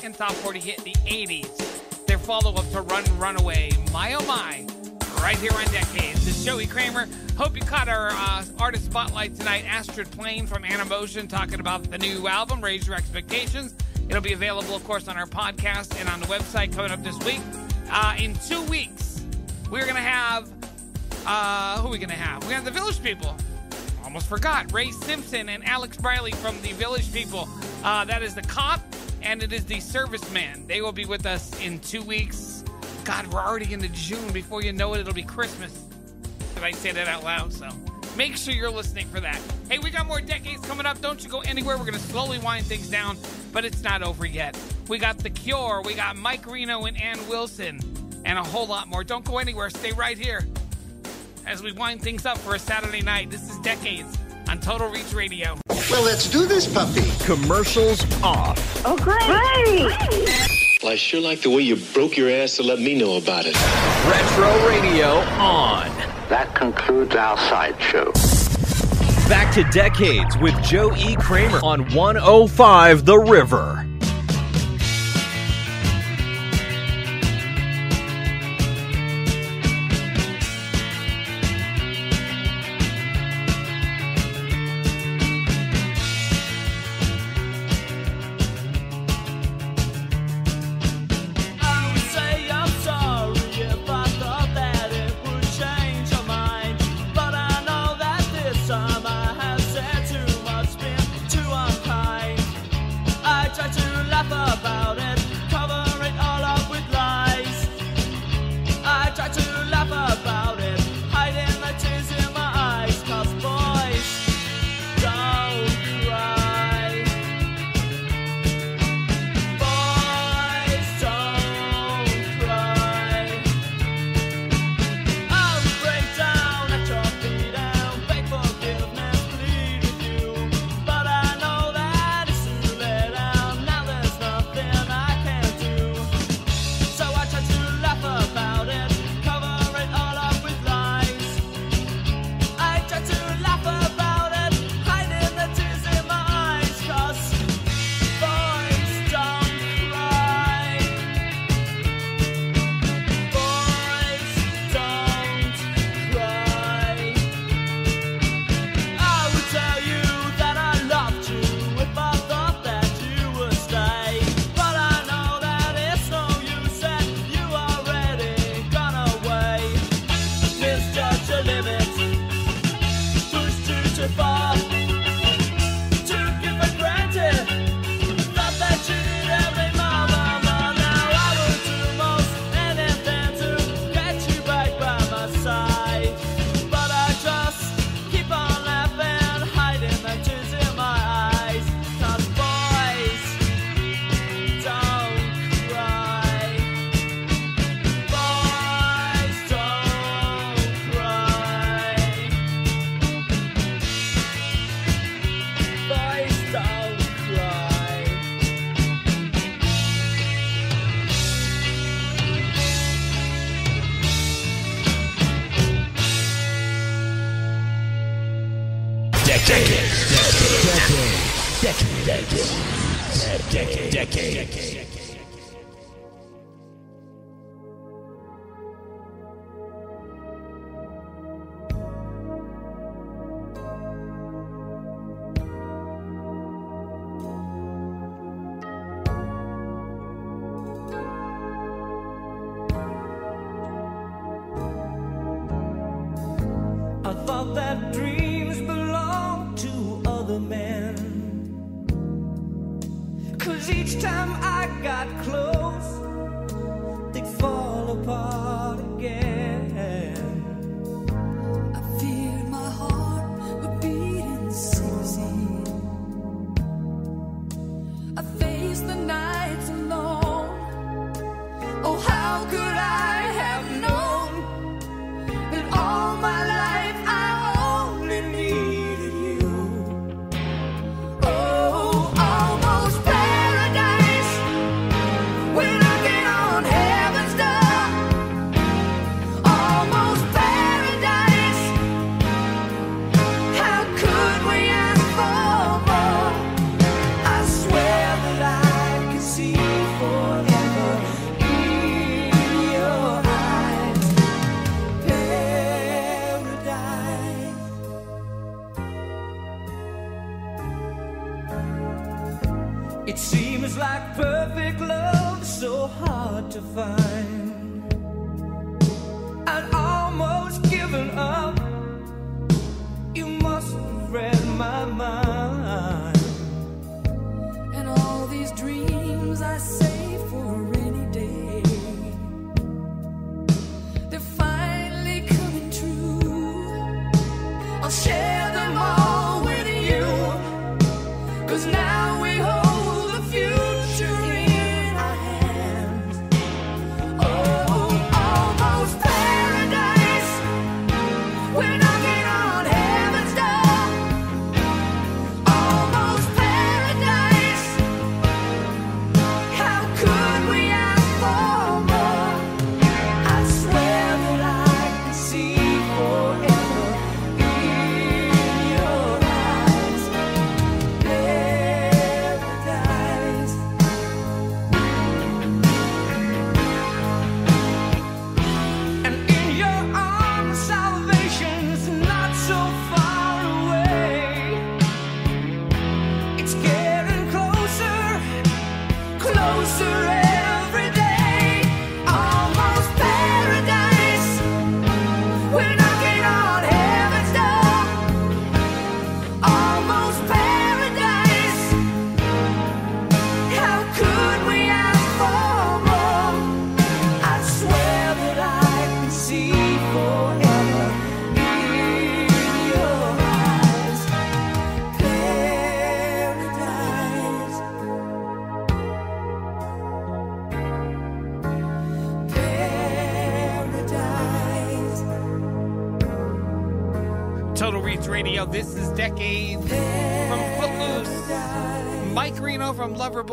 Second top 40 hit in the 80s. Their follow up to Run Runaway. My Oh My, right here on Decades. This is Joey Kramer. Hope you caught our uh, artist spotlight tonight. Astrid Plane from Animotion talking about the new album, Raise Your Expectations. It'll be available, of course, on our podcast and on the website coming up this week. Uh, in two weeks, we're going to have, uh, who are we going to have? We have the Village People. Almost forgot. Ray Simpson and Alex Briley from the Village People. Uh, that is the cop and it is the serviceman. They will be with us in two weeks. God, we're already into June. Before you know it, it'll be Christmas. If I say that out loud, so make sure you're listening for that. Hey, we got more decades coming up. Don't you go anywhere. We're going to slowly wind things down, but it's not over yet. We got The Cure, we got Mike Reno and Ann Wilson, and a whole lot more. Don't go anywhere. Stay right here as we wind things up for a Saturday night. This is Decades on Total Reach Radio. Well, let's do this, puppy. Commercials off. Oh, great. Great. Well, I sure like the way you broke your ass to let me know about it. Retro Radio on. That concludes our sideshow. Back to Decades with Joe E. Kramer on 105 The River.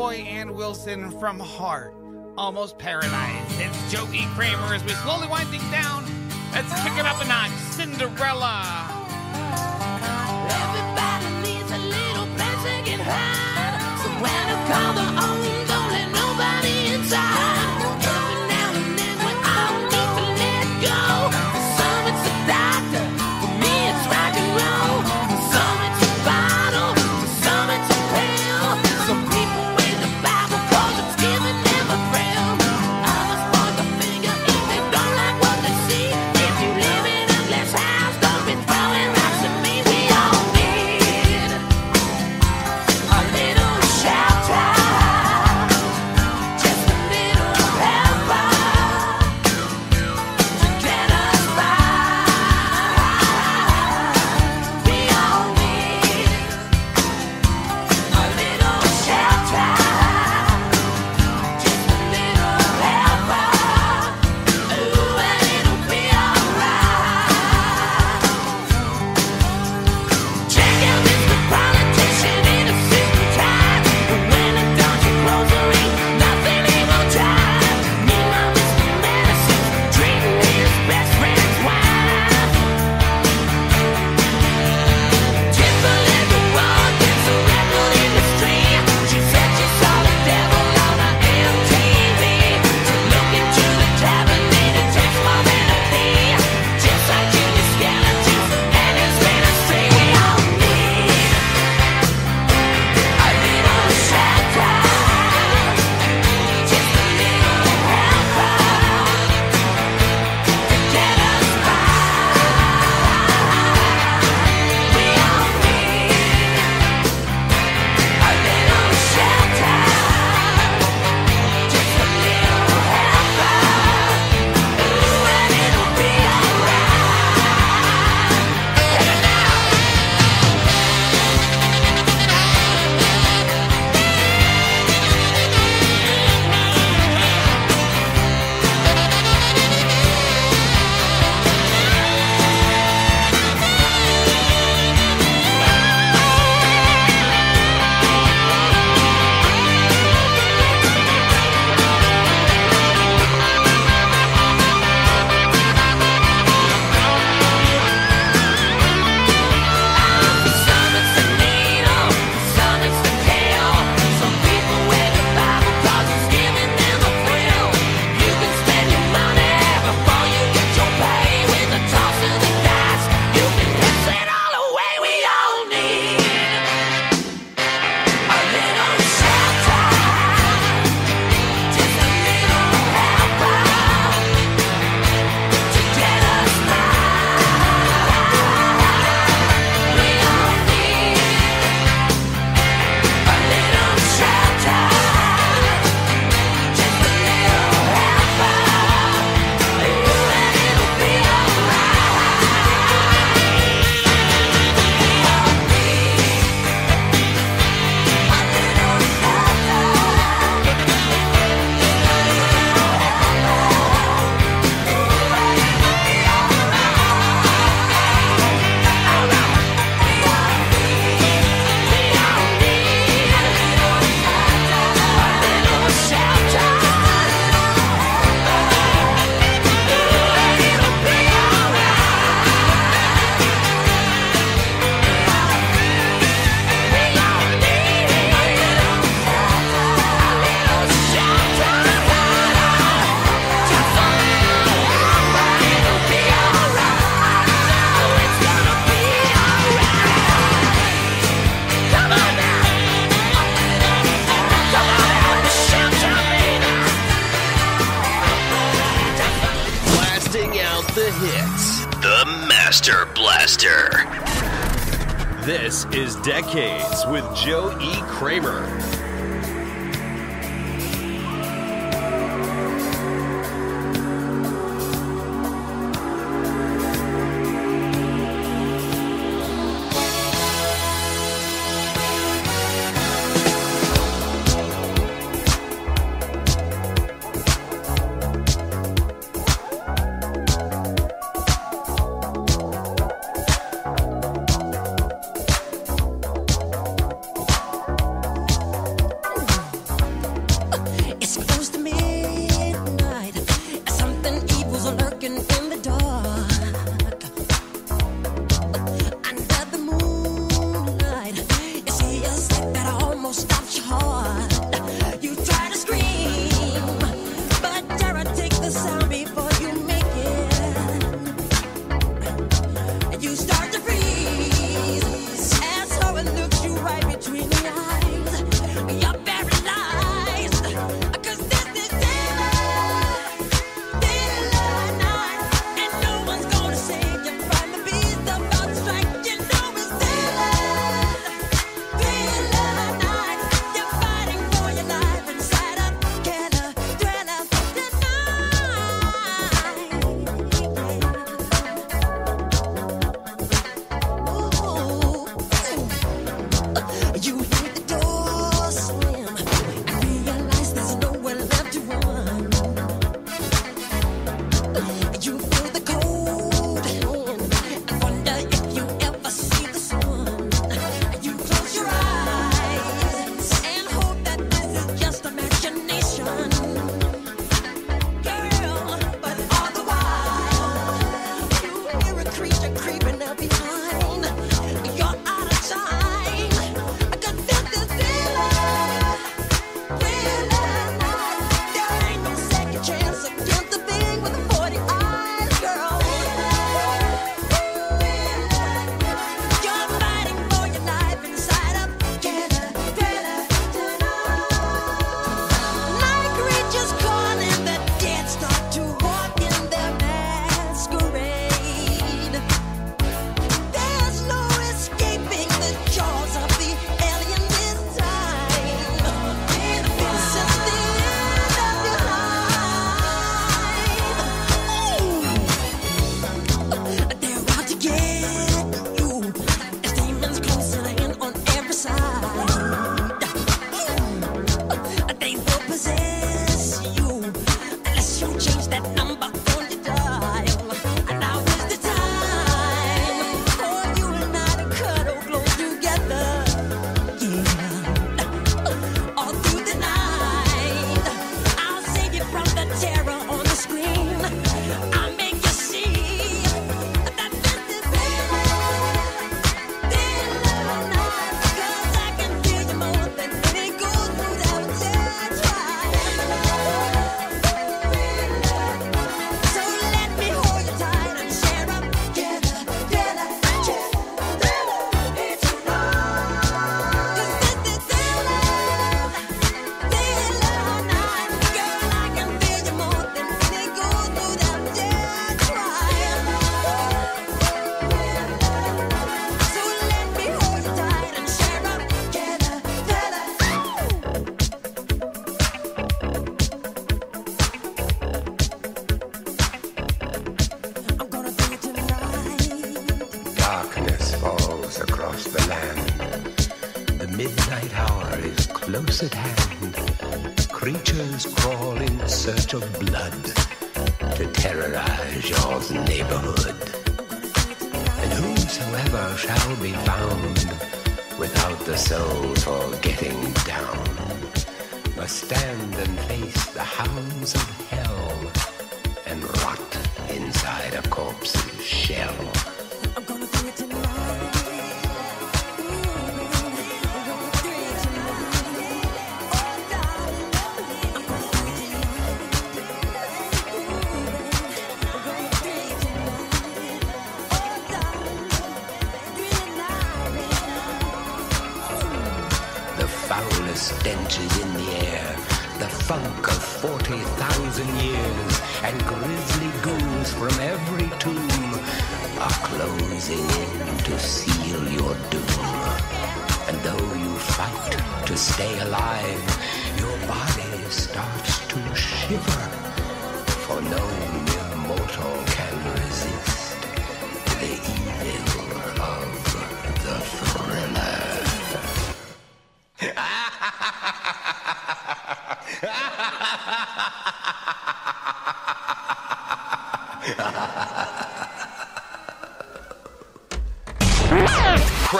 And Ann Wilson from Heart, Almost Paradise. It's Joey Kramer as we slowly wind things down. Let's kick it up a notch. Cinderella.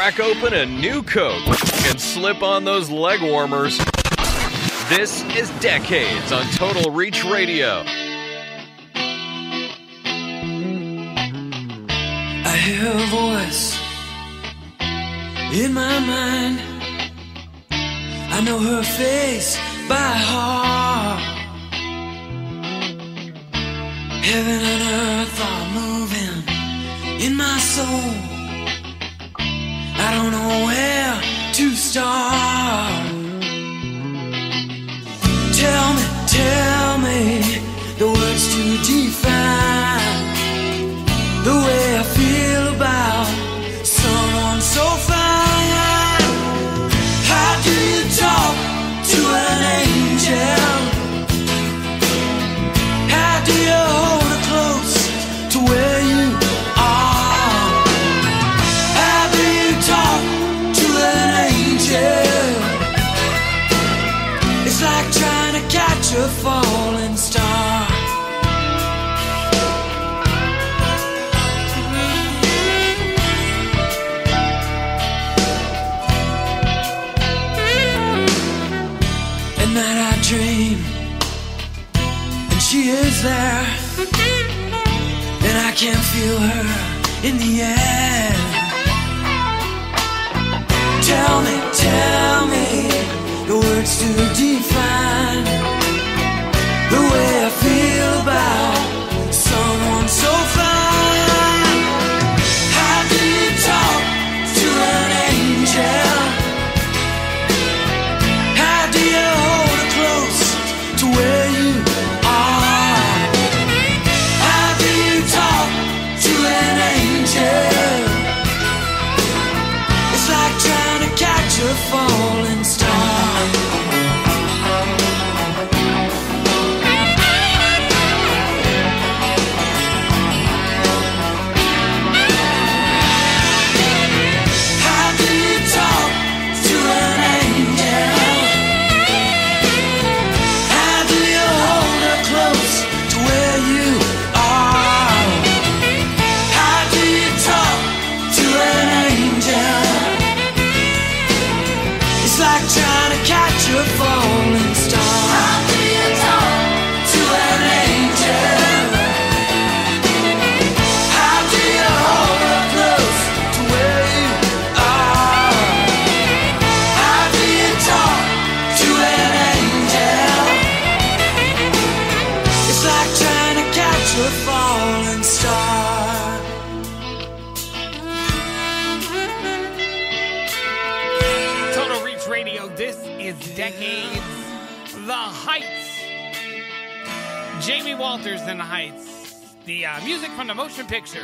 Crack open a new Coke and slip on those leg warmers. This is Decades on Total Reach Radio. I hear a voice in my mind. I know her face by heart. Heaven and earth in the air. The Heights. The uh, music from the motion picture.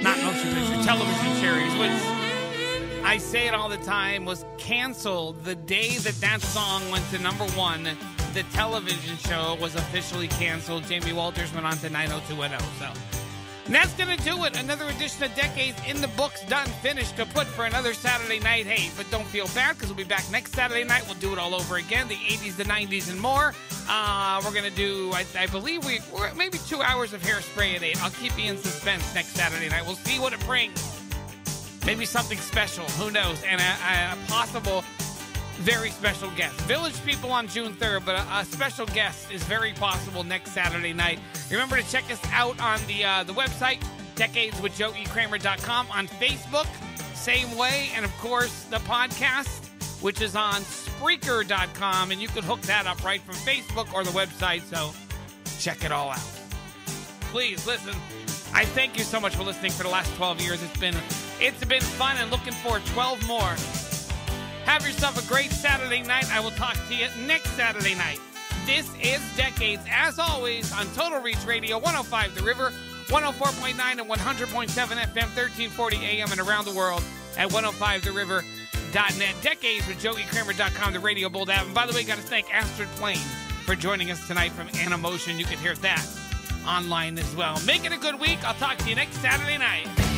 Not motion picture, television series, which I say it all the time, was canceled the day that that song went to number one. The television show was officially canceled. Jamie Walters went on to 90210. So and that's going to do it. Another edition of Decades in the books, done, finished, to put for another Saturday night. Hey, but don't feel bad because we'll be back next Saturday night. We'll do it all over again the 80s, the 90s, and more. Uh, we're going to do, I, I believe, we, we're maybe two hours of hairspray at 8. I'll keep you in suspense next Saturday night. We'll see what it brings. Maybe something special. Who knows? And a, a possible very special guest. Village People on June 3rd, but a, a special guest is very possible next Saturday night. Remember to check us out on the uh, the website, decadeswithjoekramer.com, on Facebook, same way, and of course the podcast, which is on Spreaker.com, and you can hook that up right from Facebook or the website. So check it all out. Please listen. I thank you so much for listening for the last 12 years. It's been it's been fun and looking for 12 more. Have yourself a great Saturday night. I will talk to you next Saturday night. This is Decades, as always, on Total Reach Radio, 105 The River, 104.9 and 100.7 FM, 1340 AM, and around the world at 105theriver.net. Decades with JoeyKramer.com, the Radio Bold app. And by the way, got to thank Astrid Plane for joining us tonight from Animotion. You can hear that online as well. Make it a good week. I'll talk to you next Saturday night.